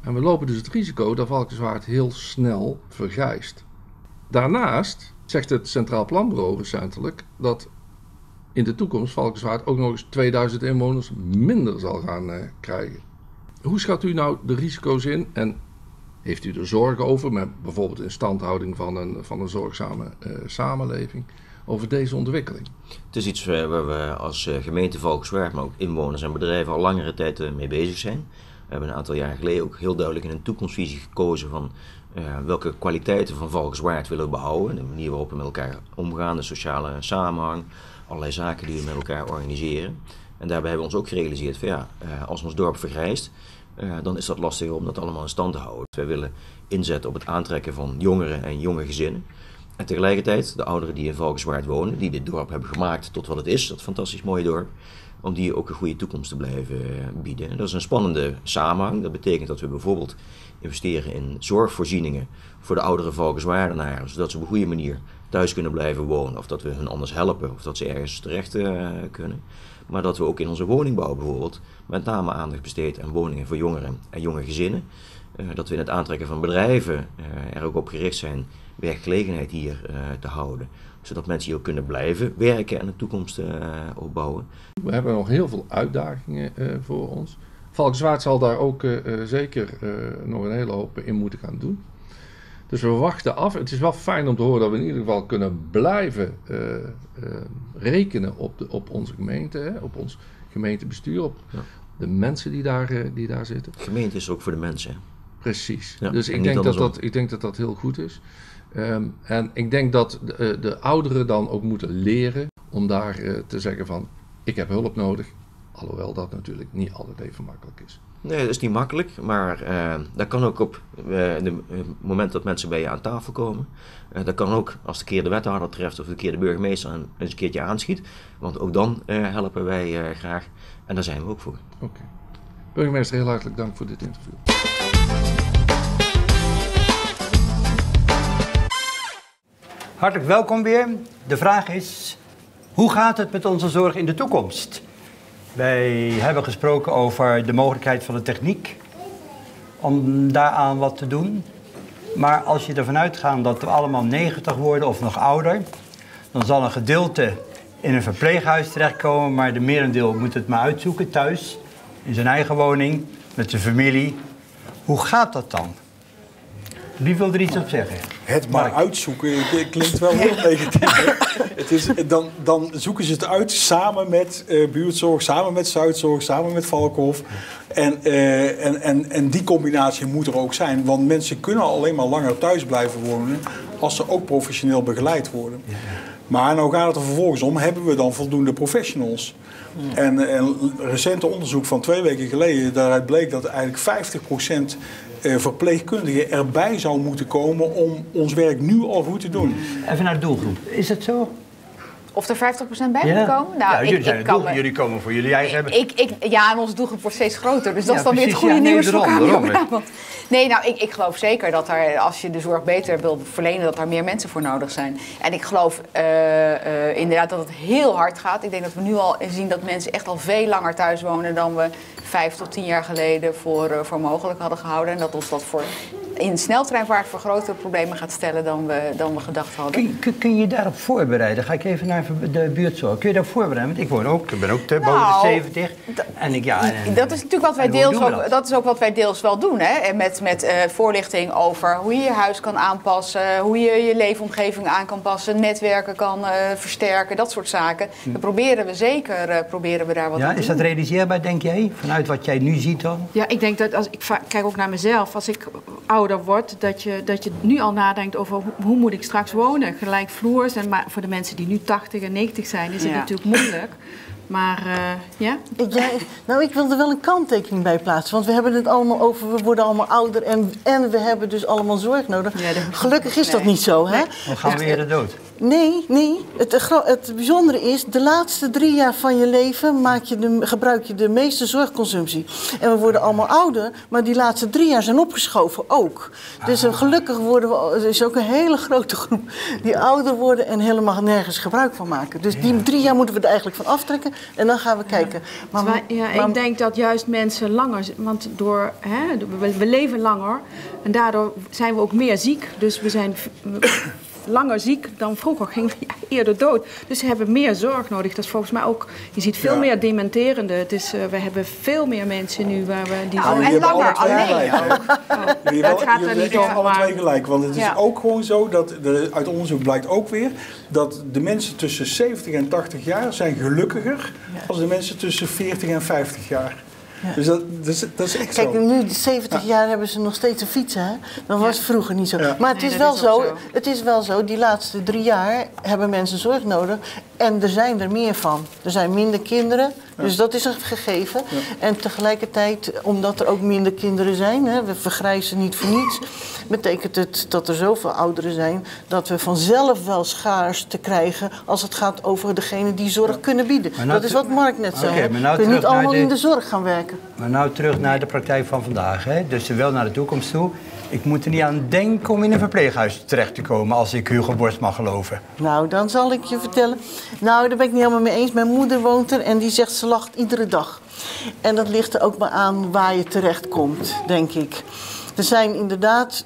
G: En we lopen dus het risico dat Valkenswaard heel snel vergrijst. Daarnaast zegt het Centraal Planbureau recentelijk dat in de toekomst Valkenswaard ook nog eens 2000 inwoners minder zal gaan uh, krijgen. Hoe schat u nou de risico's in en heeft u er zorgen over, met bijvoorbeeld instandhouding van een, van een zorgzame samenleving, over deze ontwikkeling?
H: Het is iets uh, waar we als gemeente Valkenswaard, maar ook inwoners en bedrijven al langere tijd mee bezig zijn. We hebben een aantal jaar geleden ook heel duidelijk in een toekomstvisie gekozen van welke kwaliteiten van Valkenswaard willen we behouden. De manier waarop we met elkaar omgaan, de sociale samenhang, allerlei zaken die we met elkaar organiseren. En daarbij hebben we ons ook gerealiseerd van ja, eh, als ons dorp vergrijst, eh, dan is dat lastiger om dat allemaal in stand te houden. Wij willen inzetten op het aantrekken van jongeren en jonge gezinnen. En tegelijkertijd de ouderen die in Valkenswaard wonen, die dit dorp hebben gemaakt tot wat het is, dat fantastisch mooie dorp, om die ook een goede toekomst te blijven eh, bieden. En dat is een spannende samenhang. Dat betekent dat we bijvoorbeeld investeren in zorgvoorzieningen voor de oudere Valkenswaardenaren, zodat ze op een goede manier thuis kunnen blijven wonen. Of dat we hun anders helpen, of dat ze ergens terecht uh, kunnen. Maar dat we ook in onze woningbouw bijvoorbeeld met name aandacht besteden aan woningen voor jongeren en jonge gezinnen. Uh, dat we in het aantrekken van bedrijven uh, er ook op gericht zijn werkgelegenheid hier te houden. Zodat mensen hier ook kunnen blijven werken en een toekomst opbouwen.
G: We hebben nog heel veel uitdagingen voor ons. Valkenswaard zal daar ook zeker nog een hele hoop in moeten gaan doen. Dus we wachten af. Het is wel fijn om te horen dat we in ieder geval kunnen blijven uh, uh, rekenen op, de, op onze gemeente, hè, op ons gemeentebestuur, op ja. de mensen die daar, uh, die daar zitten.
H: De gemeente is ook voor de mensen.
G: Precies. Ja, dus ik denk dat, dat, ik denk dat dat heel goed is. Um, en ik denk dat de, de, ouderen dan ook moeten leren om daar te zeggen van ik heb hulp nodig. Alhoewel dat natuurlijk niet altijd even makkelijk is.
H: Nee, dat is niet makkelijk, maar uh, dat kan ook op uh, het moment dat mensen bij je aan tafel komen. Uh, dat kan ook als de keer de wethouder treft of de keer de burgemeester een, eens een keertje aanschiet. Want ook dan helpen wij graag en daar zijn we ook voor.
G: Oké. Okay. Burgemeester, heel hartelijk dank voor dit interview.
B: Hartelijk welkom weer. De vraag is, hoe gaat het met onze zorg in de toekomst? Wij hebben gesproken over de mogelijkheid van de techniek om daaraan wat te doen. Maar als je ervan uitgaat dat we allemaal 90 worden of nog ouder, dan zal een gedeelte in een verpleeghuis terechtkomen, maar de merendeel moet het maar uitzoeken thuis, in zijn eigen woning, met zijn familie. Hoe gaat dat dan? Wie wil er iets op zeggen?
D: Het maar uitzoeken klinkt wel heel negatief. het is, dan, dan zoeken ze het uit samen met uh, buurtzorg, samen met Zuidzorg, samen met Valkhof. En, uh, en, en, en die combinatie moet er ook zijn. Want mensen kunnen alleen maar langer thuis blijven wonen als ze ook professioneel begeleid worden. Maar nou gaat het er vervolgens om, hebben we dan voldoende professionals? En een recente onderzoek van twee weken geleden, daaruit bleek dat eigenlijk 50% eh, verpleegkundigen erbij zou moeten komen om ons werk nu al goed te doen.
B: Even naar de doelgroep. Is het zo?
C: Of er 50% bij ja. moet komen?
B: Nou, ja, jullie, ik, ik jullie komen voor jullie eigen hebben.
C: Ik, ik, ja, en onze doelgroep wordt steeds groter. Dus dat is dan weer het goede nieuws voor Kamer Nee, nou, ik, ik geloof zeker dat er, als je de zorg beter wil verlenen, dat er meer mensen voor nodig zijn. En ik geloof uh, uh, inderdaad dat het heel hard gaat. Ik denk dat we nu al zien dat mensen echt al veel langer thuis wonen dan we vijf tot tien jaar geleden voor, uh, voor mogelijk hadden gehouden. En dat ons dat voor in sneltreinvaart voor grotere problemen gaat stellen dan we, dan we gedacht hadden.
B: Kun, kun, je je daarop voorbereiden? Ga ik even naar de buurtzorg. Kun je daarop voorbereiden? Want ik woon ook, ik ben ook te nou, boven de 70. En ik, ja, en,
C: dat is natuurlijk wat wij deels ook, dat? dat? is ook wat wij deels wel doen. Hè? En met, met uh, voorlichting over hoe je je huis kan aanpassen, hoe je je leefomgeving aan kan passen, netwerken kan uh, versterken, dat soort zaken. Hm. Dat proberen we zeker, uh, proberen we daar wat
B: ja,
C: aan te
B: Is dat realiseerbaar, denk jij? Vanuit wat jij nu ziet dan?
F: Ja, ik denk dat als ik kijk ook naar mezelf. Als ik ouder word, dat je, dat je nu al nadenkt over hoe, hoe moet ik straks wonen. Gelijkvloers. En maar voor de mensen die nu 80 en 90 zijn, is het natuurlijk moeilijk. Maar eh, ja,
E: Ik- nou, ik wil er wel een kanttekening bij plaatsen. Want we hebben het allemaal over, we worden allemaal ouder en, en we hebben dus allemaal zorg nodig.
F: Ja, dat-
E: Gelukkig is dat niet zo, hè?
B: Dan gaan we eerder dood.
E: Nee, nee. Het, gro- het bijzondere is, de laatste drie jaar van je leven maak je de, gebruik je de meeste zorgconsumptie. En we worden allemaal ouder, maar die laatste drie jaar zijn opgeschoven ook. Dus eh, gelukkig worden we, er is ook een hele grote groep die ouder worden en helemaal nergens gebruik van maken. Dus die drie jaar moeten we er eigenlijk van aftrekken en dan gaan we kijken. Maar,
F: ja,
E: maar-
F: ik denk dat juist mensen langer, want door, hè, we, we leven langer en daardoor zijn we ook meer ziek. Dus we zijn langer ziek dan vroeger, gingen we eerder dood. Dus ze hebben meer zorg nodig. Dat is volgens mij ook, je ziet veel
D: Ja.
F: meer dementerende. Het is, eh, we hebben veel meer mensen nu waar we die
C: Nou, en langer
D: alle twee
C: alleen
D: gelijk, hè? Jullie
F: Dat
D: hebben-
F: gaat er niet om,
D: alle
F: maar-
D: twee gelijk. Want het is
F: Ja.
D: ook gewoon zo dat, de, uit onderzoek blijkt ook weer, dat de mensen tussen 70 en 80 jaar zijn gelukkiger als de mensen tussen 40 en 50 jaar. Dus dat, dat, is, dat is echt
E: Kijk,
D: zo.
E: nu, 70 jaar hebben ze nog steeds een fiets, hè? Dat was vroeger niet zo.
D: Ja.
E: Maar het is, wel
F: is
E: zo,
F: zo.
E: het is wel zo, die laatste drie jaar hebben mensen zorg nodig. En er zijn er meer van. Er zijn minder kinderen, dus dat is een gegeven. En tegelijkertijd, omdat er ook minder kinderen zijn, hè, we vergrijzen niet voor niets, betekent het dat er zoveel ouderen zijn dat we vanzelf wel schaars te krijgen als het gaat over degene die zorg kunnen bieden.
B: Nou
E: dat is wat Mark net zei.
B: Maar nou
E: je niet allemaal
B: de-
E: in de zorg gaan werken.
B: Maar nou terug naar de praktijk van vandaag. Hè? Dus wel naar de toekomst toe. Ik moet er niet aan denken om in een verpleeghuis terecht te komen als ik Hugo Borst mag geloven.
E: Nou, dan zal ik je vertellen. Nou, daar ben ik niet helemaal mee eens. Mijn moeder woont er en die zegt ze lacht iedere dag. En dat ligt er ook maar aan waar je terecht komt, denk ik. Er zijn inderdaad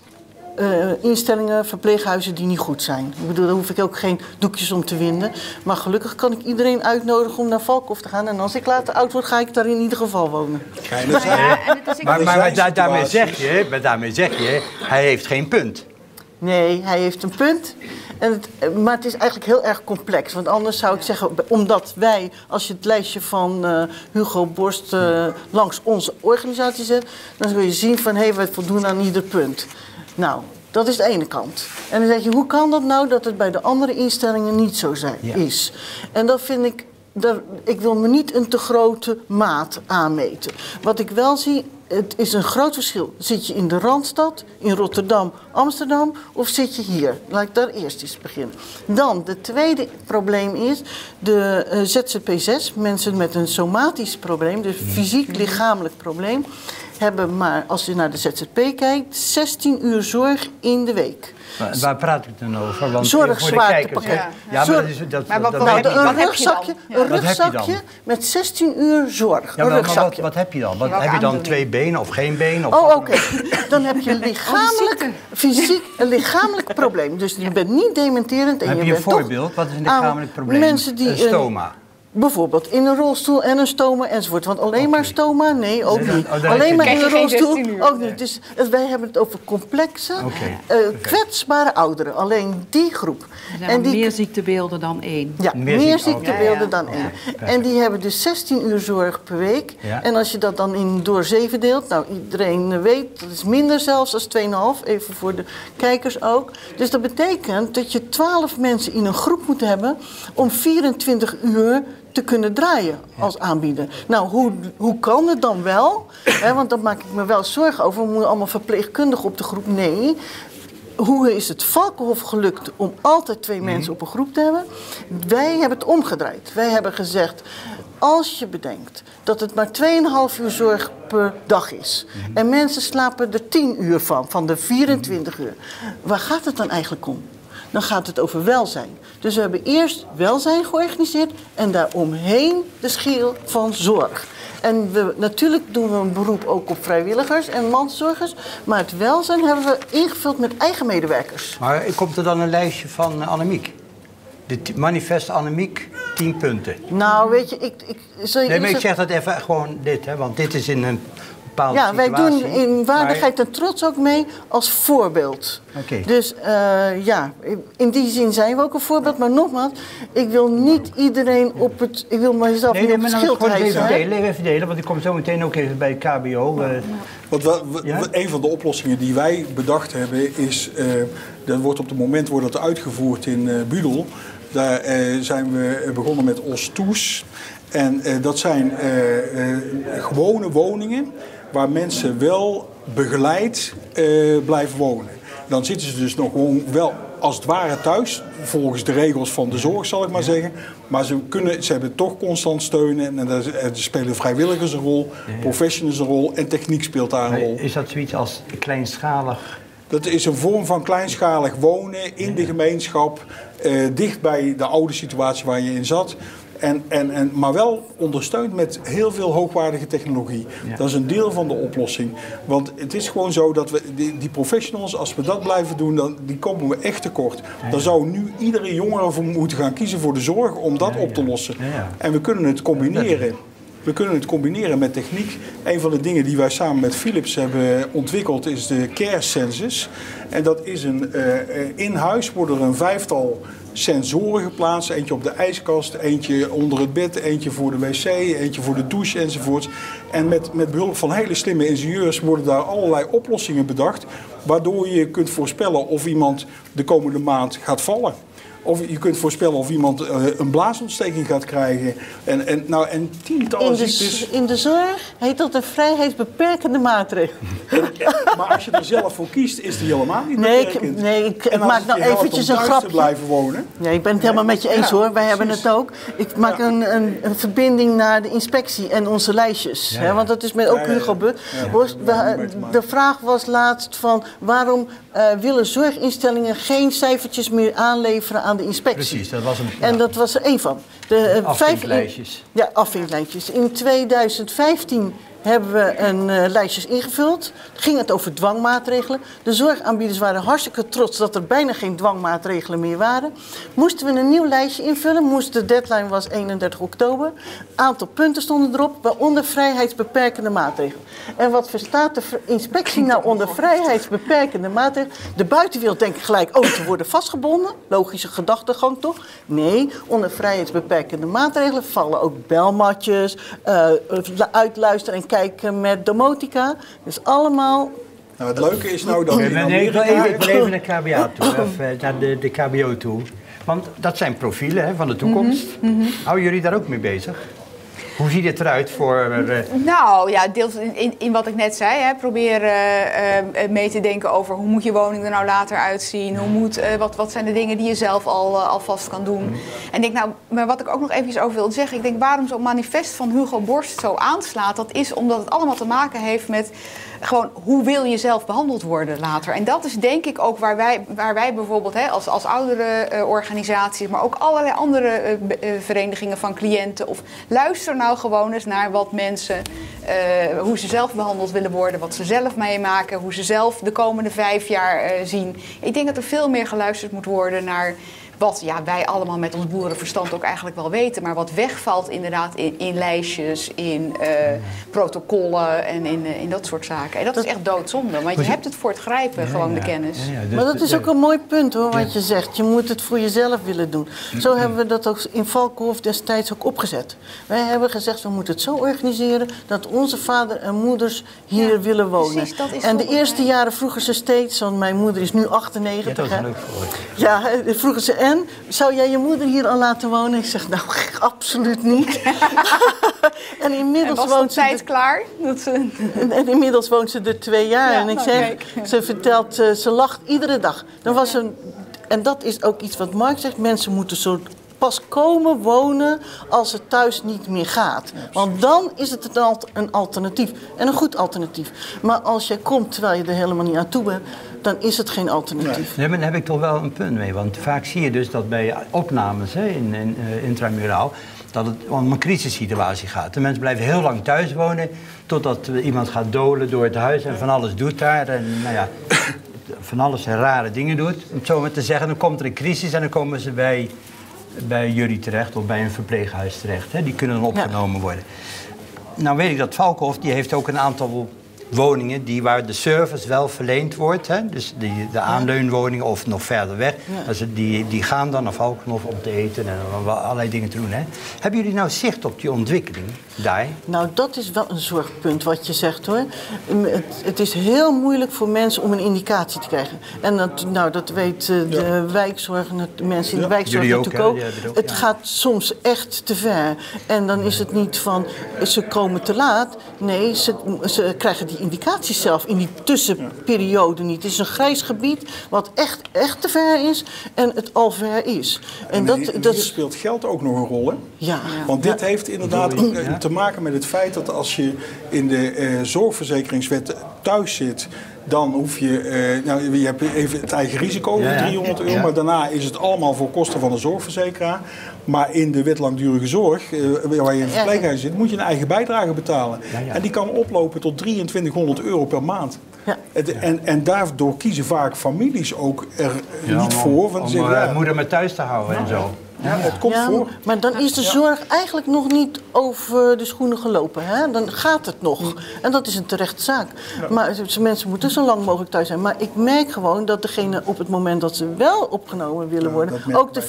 E: eh, instellingen, verpleeghuizen die niet goed zijn. Ik bedoel, daar hoef ik ook geen doekjes om te winden. Maar gelukkig kan ik iedereen uitnodigen om naar Valkhof te gaan. En als ik later oud word, ga ik daar in ieder geval wonen.
D: En zijn-
F: Ja, en het is
B: Maar, maar, daarmee, zeg je, maar daarmee zeg je, hij heeft geen punt.
E: Nee, hij heeft een punt. En het, maar het is eigenlijk heel erg complex. Want anders zou ik zeggen, omdat wij, als je het lijstje van eh, Hugo Borst eh, langs onze organisatie zet, dan zul je zien van hé, hey, wij voldoen aan ieder punt. Nou, dat is de ene kant. En dan zeg je, hoe kan dat nou dat het bij de andere instellingen niet zo zijn,
B: Ja.
E: is? En dat vind ik, dat, ik wil me niet een te grote maat aanmeten. Wat ik wel zie, het is een groot verschil. Zit je in de Randstad, in Rotterdam, Amsterdam of zit je hier? Laat ik daar eerst eens beginnen. Dan, het tweede probleem is de eh, ZZP6, mensen met een somatisch probleem, dus fysiek lichamelijk probleem, hebben maar, als je naar de ZZP kijkt, 16 uur zorg in de week.
B: Waar, waar praat ik dan over? Want,
E: Zorgzwaartepakket.
B: Ja, ja, maar dat is, dat,
C: Maar wat-
B: dat
C: wat
E: Nou,
B: je-
C: wat
E: een
C: heb je dan?
E: rugzakje,
C: Ja.
E: een rugzakje met 16 uur zorg.
B: Ja,
E: een
B: maar, maar wat,
E: rugzakje.
B: wat heb je dan? Wat, heb je dan twee benen of geen benen? Of
E: Oh, oké. Dan heb je lichamelijk, fysiek, een lichamelijk probleem. Dus je bent niet dementerend en
B: Heb
E: je
B: je een
E: bent
B: voorbeeld? Wat is een lichamelijk probleem?
E: Mensen die
B: een stoma.
E: Bijvoorbeeld in een rolstoel en een stoma enzovoort. Want alleen maar stoma? Nee, ook
B: Nee,
E: niet.
B: oh, dan
E: alleen maar in een rolstoel?
C: 16 uur.
E: Ook niet. Dus wij hebben het over complexe, eh, kwetsbare ouderen. Alleen die groep.
F: Er zijn wel
E: die,
F: meer ziektebeelden dan één.
E: ja,
B: Meer
E: meer,
B: ziekte-
E: ziektebeelden
C: Ja, ja.
E: dan één. En die hebben dus 16 uur zorg per week.
B: Ja.
E: En als je dat dan in door 7 deelt, nou iedereen weet, dat is minder zelfs als 2,5, even voor de kijkers ook. Dus dat betekent dat je 12 mensen in een groep moet hebben om 24 uur te kunnen draaien als aanbieder. Nou, hoe, hoe kan het dan wel? Want daar maak ik me wel zorgen over. We moeten allemaal verpleegkundigen op de groep. Nee, hoe is het Valkenhof gelukt om altijd twee mensen op een groep te hebben? Wij hebben het omgedraaid. Wij hebben gezegd, als je bedenkt dat het maar 2,5 uur zorg per dag is... en mensen slapen er 10 uur van, van de 24 uur... waar gaat het dan eigenlijk om? Dan gaat het over welzijn. Dus we hebben eerst welzijn georganiseerd en daaromheen de schil van zorg. En we, natuurlijk doen we een beroep ook op vrijwilligers en mantelzorgers. Maar het welzijn hebben we ingevuld met eigen medewerkers.
B: Maar komt er dan een lijstje van uh, Annemiek? De manifest Annemiek, 10 punten.
E: Nou, weet je, ik... ik zal je
B: Nee, maar ik zeg dat even gewoon dit, hè, want dit is in een bepaalde
E: Ja, wij doen in waardigheid
B: Maar-
E: en trots ook mee als voorbeeld.
B: Oké.
E: Dus eh, ja, in die zin zijn we ook een voorbeeld. Maar nogmaals, ik wil niet iedereen op het... Ik wil mezelf
B: Nee,
E: niet
B: nee,
E: op
B: maar
E: het
B: dan
E: schild
B: gewoon even verdelen, even verdelen, want ik kom zo meteen ook even bij het KBO. eh,
D: Want wa- wa-
B: Ja?
D: een van de oplossingen die wij bedacht hebben is, eh, dat wordt op het moment wordt dat uitgevoerd in eh Budel. Daar eh, zijn we begonnen met OSTOES. En eh, dat zijn eh, eh, gewone woningen waar mensen wel begeleid eh, blijven wonen. Dan zitten ze dus nog gewoon wel als het ware thuis, volgens de regels van de zorg zal ik maar zeggen. Maar ze, kunnen, ze hebben toch constant steunen en er, er spelen vrijwilligers een rol, professionals een rol en techniek speelt daar een rol.
B: Is dat zoiets als kleinschalig?
D: Dat is een vorm van kleinschalig wonen in de gemeenschap, eh, dicht bij de oude situatie waar je in zat. En, en, en, maar wel ondersteund met heel veel hoogwaardige technologie. Dat is een deel van de oplossing. Want het is gewoon zo dat we die, die professionals, als we dat blijven doen, dan die komen we echt tekort. Dan zou nu iedere jongere voor moeten gaan kiezen voor de zorg om dat op te lossen. En we kunnen het combineren. We kunnen het combineren met techniek. Een van de dingen die wij samen met Philips hebben ontwikkeld is de Care Census. En dat is een, eh, in huis worden er een vijftal sensoren geplaatst. Eentje op de ijskast, eentje onder het bed, eentje voor de wc, eentje voor de douche enzovoorts. En met, met behulp van hele slimme ingenieurs worden daar allerlei oplossingen bedacht. Waardoor je kunt voorspellen of iemand de komende maand gaat vallen. Of je kunt voorspellen of iemand eh, een blaasontsteking gaat krijgen. En, en, nou, en tientallen
E: In de,
D: ziektes.
E: in de zorg heet dat een vrijheidsbeperkende maatregel.
D: Maar als je er zelf voor kiest, is die helemaal niet
E: Nee, ik- nee, ik- maak
D: het
E: nou eventjes
D: om
E: een grapje.
D: te blijven wonen.
E: Nee, ik ben het helemaal met je eens
D: Ja,
E: hoor. Wij hebben het ook. Ik maak een, een, een verbinding naar de inspectie en onze lijstjes. Hè, want dat is met ook. Hugo But.
D: Maken.
E: de vraag was laatst van waarom eh, willen zorginstellingen geen cijfertjes meer aanleveren aan de inspectie?
B: Precies, dat was een
E: En dat was er één van. De, eh, vijf-
B: afvinklijstjes.
E: ja, afvinklijntjes. In 2015 hebben we een eh, lijstjes ingevuld. Ging het over dwangmaatregelen. De zorgaanbieders waren hartstikke trots dat er bijna geen dwangmaatregelen meer waren. Moesten we een nieuw lijstje invullen. Moest, de deadline was 31 oktober. Aantal punten stonden erop, waaronder vrijheidsbeperkende maatregelen. En wat verstaat de inspectie nou onder vrijheidsbeperkende maatregelen? De buitenwereld denkt gelijk, oh, te worden vastgebonden. Logische gedachtegang toch? Nee, onder vrijheidsbeperkende maatregelen vallen ook belmatjes, eh, uitluisteren en kijken met domotica. Dus allemaal
D: Nou, het leuke is nou dat
B: Nee, ik wil even, ik wil even naar KBA toe, of eh, naar de, de KBO toe. Want dat zijn profielen hè, van de toekomst. Houden jullie daar ook mee bezig? Hoe ziet het eruit voor... eh,
C: Nou ja, deels in, in, wat ik net zei. Hè, probeer eh, eh, mee te denken over hoe moet je woning er nou later uitzien. Hoe moet, wat, wat zijn de dingen die je zelf al, eh, alvast kan doen. En ik nou, maar wat ik ook nog even over wil zeggen. Ik denk waarom zo'n manifest van Hugo Borst zo aanslaat. Dat is omdat het allemaal te maken heeft met gewoon hoe wil je zelf behandeld worden later. En dat is denk ik ook waar wij, waar wij bijvoorbeeld hè, als, als oudere eh, organisaties. Maar ook allerlei andere eh, eh, verenigingen van cliënten. Of luister nou gewoon eens naar wat mensen, hoe ze zelf behandeld willen worden, wat ze zelf meemaken, hoe ze zelf de komende vijf jaar zien. Ik denk dat er veel meer geluisterd moet worden naar wat ja, wij allemaal met ons boerenverstand ook eigenlijk wel weten, maar wat wegvalt inderdaad in, in lijstjes, in eh, protocollen en in, eh, in dat soort zaken. En dat is echt doodzonde, want je hebt het voor het grijpen, gewoon de kennis.
B: ja, ja, dus
E: Maar dat is ook een mooi punt hoor, wat je zegt. Je moet het voor jezelf willen doen. Zo hebben we dat ook in Valkhof destijds ook opgezet. Wij hebben gezegd, we moeten het zo organiseren dat onze vader en moeders hier
C: Ja,
E: willen wonen.
C: precies, dat is
E: en de eerste jaren vroegen ze steeds, want mijn moeder is nu
B: Ja,
E: 98.
B: dat is
E: hè.
B: een leuk voorbeeld.
E: Ja, vroegen ze, en zou jij je moeder hier al laten wonen? Ik zeg, nou, absoluut niet. en
C: En
E: inmiddels
C: was
E: woont ze
C: tijd klaar? Dat ze...
E: en, en inmiddels woont ze er twee jaar.
C: Ja,
E: en ik
C: nou,
E: zeg,
C: kijk.
E: ze vertelt, eh, ze lacht iedere dag. Dan was een, en dat is ook iets wat Mark zegt. Mensen moeten zo pas komen wonen als het thuis niet meer gaat. Want dan is het een, alt- een alternatief. En een goed alternatief. Maar als jij komt terwijl je er helemaal niet aan toe bent... dan is het geen alternatief.
B: Nee, maar daar heb ik toch wel een punt mee. Want vaak zie je dus dat bij opnames hè, in, in eh, intramuraal... dat het om een crisissituatie gaat. De mensen blijven heel lang thuis wonen... totdat iemand gaat dolen door het huis en van alles doet daar. En nou ja, van alles en rare dingen doet. Om het zo maar te zeggen, dan komt er een crisis... en dan komen ze bij, bij jullie terecht of bij een verpleeghuis terecht. Hè. Die kunnen dan opgenomen worden. Nou weet ik dat Valkhof, die heeft ook een aantal woningen die, waar de service wel verleend wordt. Hè? Dus die, de aanleunwoningen of nog verder weg. Dus die, die gaan dan naar Valkenhof om te eten en allerlei dingen te doen. Hè? Hebben jullie nou zicht op die ontwikkeling daar?
E: Nou, dat is wel een zorgpunt wat je zegt hoor. Het, het is heel moeilijk voor mensen om een indicatie te krijgen. En dat, nou, dat weet eh, de wijkzorg de mensen in de
D: Ja.
E: wijkzorg natuurlijk ook.
B: Ook,
E: Het
B: ja.
E: gaat soms echt te ver. En dan is het niet van ze komen te laat. Nee, ze, ze krijgen die indicaties zelf in die tussenperiode niet. Het is een grijs gebied wat echt, echt te ver is en het al ver is. En, dat,
D: hier,
E: dat
D: hier speelt geld ook nog een rol, hè?
E: ja.
D: Want dit heeft inderdaad ook te maken met het feit dat als je in de eh, zorgverzekeringswet thuis zit, dan hoef je, eh, nou, je hebt even het eigen risico
B: Ja,
D: van
B: ja.
D: 300 euro,
B: Ja.
D: maar daarna is het allemaal voor kosten van de zorgverzekeraar. Maar in de wet langdurige zorg, eh, waar je in een verpleeghuis zit, moet je een eigen bijdrage betalen.
B: Ja, ja.
D: En die kan oplopen tot 2300 euro per maand.
E: Ja.
D: Het- En, en daardoor kiezen vaak families ook er
B: Ja,
D: niet
B: om-
D: voor. Want
B: om
D: zeggen,
B: eh,
D: ja,
B: moeder met thuis te houden en zo.
D: Ja, het komt
E: Ja,
D: voor.
E: maar dan is de zorg eigenlijk nog niet over de schoenen gelopen. Hè? Dan gaat het nog. En dat is een terechte zaak. Maar mensen moeten zo lang mogelijk thuis zijn. Maar ik merk gewoon dat degene op het moment dat ze wel opgenomen willen worden... ook de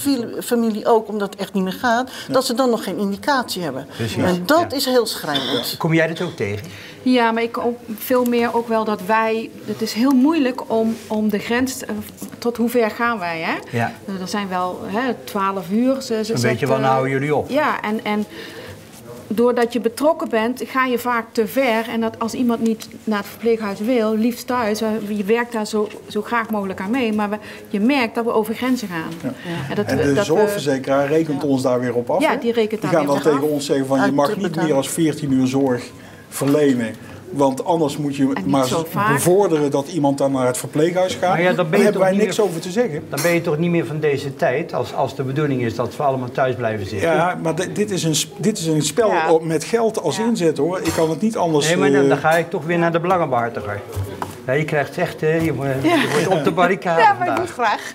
E: familie ook, omdat het echt niet meer gaat... dat ze dan nog geen indicatie hebben.
B: Precies,
E: En dat
B: ja.
E: is heel schrijnend.
B: Kom jij dit ook tegen?
F: Ja, maar ik ook veel meer ook wel dat wij. Het is heel moeilijk om, om de grens. eh, Tot hoe ver gaan wij, hè?
B: Ja.
F: Nou, Er zijn wel hè, 12 uur. Ze, ze
B: Een beetje, wanneer
F: eh,
B: houden jullie op?
F: Ja, en, en doordat je betrokken bent, ga je vaak te ver. En dat als iemand niet naar het verpleeghuis wil, liefst thuis. eh, Je werkt daar zo, zo graag mogelijk aan mee. Maar we, je merkt dat we over grenzen gaan. En, dat
D: En de
F: dat we-
D: zorgverzekeraar rekent ons daar weer op af.
F: Ja, die rekent daar
D: gaan
F: weer
D: dan
F: op
D: tegen
F: af.
D: ons zeggen van je mag niet meer als 14 uur zorg verlenen. Want anders moet je maar bevorderen dat iemand dan naar het verpleeghuis gaat.
B: Maar ja, dan
D: Daar hebben wij niks
B: meer-
D: over te zeggen.
B: Dan ben je toch niet meer van deze tijd, als, als de bedoeling is dat we allemaal thuis blijven zitten.
D: Ja, maar di- dit is een, dit is een spel
C: Ja.
D: op- met geld als inzet hoor. Ik kan het niet anders...
B: Nee, maar dan,
D: eh,
B: dan ga ik toch weer naar de belangenbehartiger. Ja, je krijgt echt, hè, je, moet- je wordt op de barricade
C: Ja, maar ik doe het graag.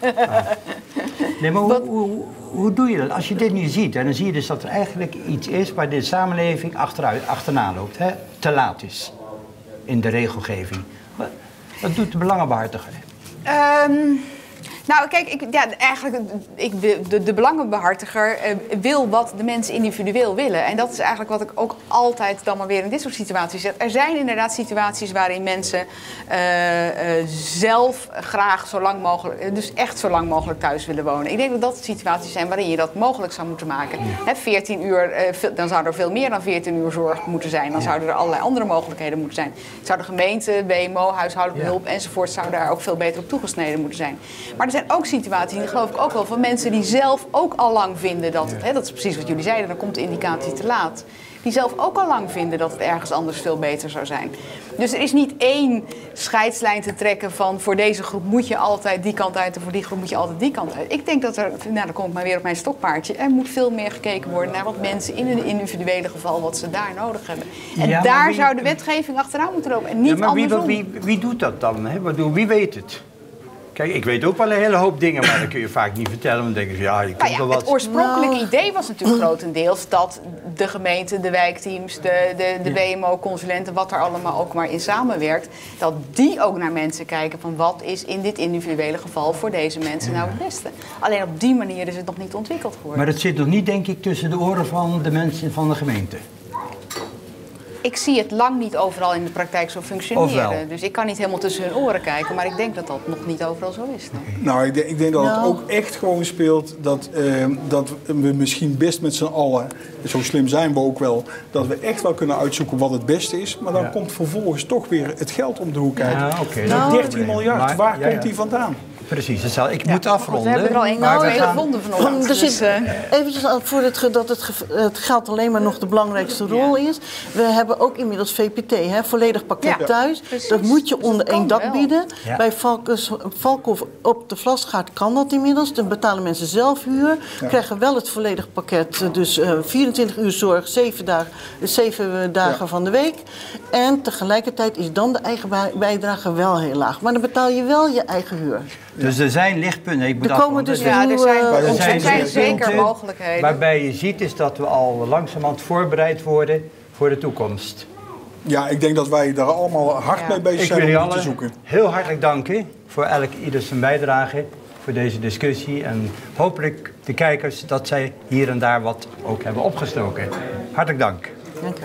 B: Nee, maar hoe, hoe, hoe doe je dat? Als je dit nu ziet, dan zie je dus dat er eigenlijk iets is waar de samenleving achteruit, achterna loopt. Hè? Te laat is in de regelgeving. Wat, doet de belangenbehartiger?
C: Ehm, nou, kijk, ik, ja, eigenlijk, ik, de, de belangenbehartiger eh, wil wat de mensen individueel willen. En dat is eigenlijk wat ik ook altijd dan maar weer in dit soort situaties zeg. Er zijn inderdaad situaties waarin mensen eh, eh, zelf graag zo lang mogelijk, dus echt zo lang mogelijk thuis willen wonen. Ik denk dat dat situaties zijn waarin je dat mogelijk zou moeten maken. Hè, 14 uur, dan zou er veel meer dan 14 uur zorg moeten zijn. Dan zouden er allerlei andere mogelijkheden moeten zijn. Zou de gemeente, WMO, huishoudelijke
B: Ja.
C: hulp enzovoort, zou daar ook veel beter op toegesneden moeten zijn. Maar zijn ook situaties, die geloof ik ook wel, van mensen die zelf ook al lang vinden dat het, hè, dat is precies wat jullie zeiden, dan komt de indicatie te laat. Die zelf ook al lang vinden dat het ergens anders veel beter zou zijn. Dus er is niet één scheidslijn te trekken van voor deze groep moet je altijd die kant uit en voor die groep moet je altijd die kant uit. Ik denk dat er, nou dan kom ik maar weer op mijn stokpaardje, er moet veel meer gekeken worden naar wat mensen in een individuele geval, wat ze daar nodig hebben. En
B: Ja,
C: daar
B: wie-
C: zou de wetgeving achteraan moeten lopen en niet
B: Ja, maar wie, wie, wie doet dat dan? Hè? Wie weet het? Kijk, ik weet ook wel een hele hoop dingen, maar dat kun je vaak niet vertellen. Want dan denk je, ja, je
C: Nou
B: komt
C: ja,
B: wel
C: het oorspronkelijke
E: Nou.
C: idee was natuurlijk grotendeels dat de gemeente, de wijkteams, de, de, de WMO-consulenten, wat er allemaal ook maar in samenwerkt, dat die ook naar mensen kijken van wat is in dit individuele geval voor deze mensen nou het beste. Alleen op die manier is het nog niet ontwikkeld geworden.
B: Maar het zit nog niet, denk ik, tussen de oren van de mensen van de gemeente.
C: Ik zie het lang niet overal in de praktijk zo functioneren. Dus ik kan niet helemaal tussen hun oren kijken, maar ik denk dat dat nog niet overal zo is. nee.
D: Nou, ik denk, ik denk dat het
E: Nou.
D: ook echt gewoon speelt dat, eh, dat we misschien best met z'n allen, zo slim zijn we ook wel, dat we echt wel kunnen uitzoeken wat het beste is. Maar dan
B: Ja.
D: komt vervolgens toch weer het geld om de hoek kijken.
B: Ja,
D: Nou,
B: is het
D: 13
B: probleem.
D: miljard,
B: Maar-
D: waar
B: ja,
D: komt die vandaan?
B: Precies, dus zal- ik moet
C: We
B: afronden.
C: hebben er al één
B: we gaan-
C: gevonden vanochtend.
E: Er
C: Dus,
E: zit,
C: eh,
E: eventjes aan- voordat dat het, ge- het geld alleen maar nog de belangrijkste rol is. We hebben ook inmiddels VPT, hè, volledig pakket
C: Ja,
E: thuis.
C: precies.
E: Dat moet je
C: Dus
E: onder één dak
C: wel.
E: bieden.
B: Ja.
E: Bij Valkhof op de Vlasgaard kan dat inmiddels. Dan betalen mensen zelf huur. Krijgen wel het volledig pakket. eh, Dus eh, 24 uur zorg, 7 dagen, 7 dagen
D: Ja.
E: van de week. En tegelijkertijd is dan de eigen bij- bijdrage wel heel laag. Maar dan betaal je wel je eigen huur.
B: Dus er zijn lichtpunten. Ik moet
E: Er komen dus
C: Ja, er zijn-
D: er
C: er
D: zijn
C: zeker mogelijkheden.
B: Waarbij je ziet is dat we al langzamerhand voorbereid worden voor de toekomst.
D: Ja, ik denk dat wij daar allemaal hard
C: Ja.
D: mee bezig
B: Ik
D: zijn om te zoeken.
B: heel hartelijk danken voor elk ieder zijn bijdrage voor deze discussie. En hopelijk de kijkers dat zij hier en daar wat ook hebben opgestoken. Hartelijk dank.
E: Dank u.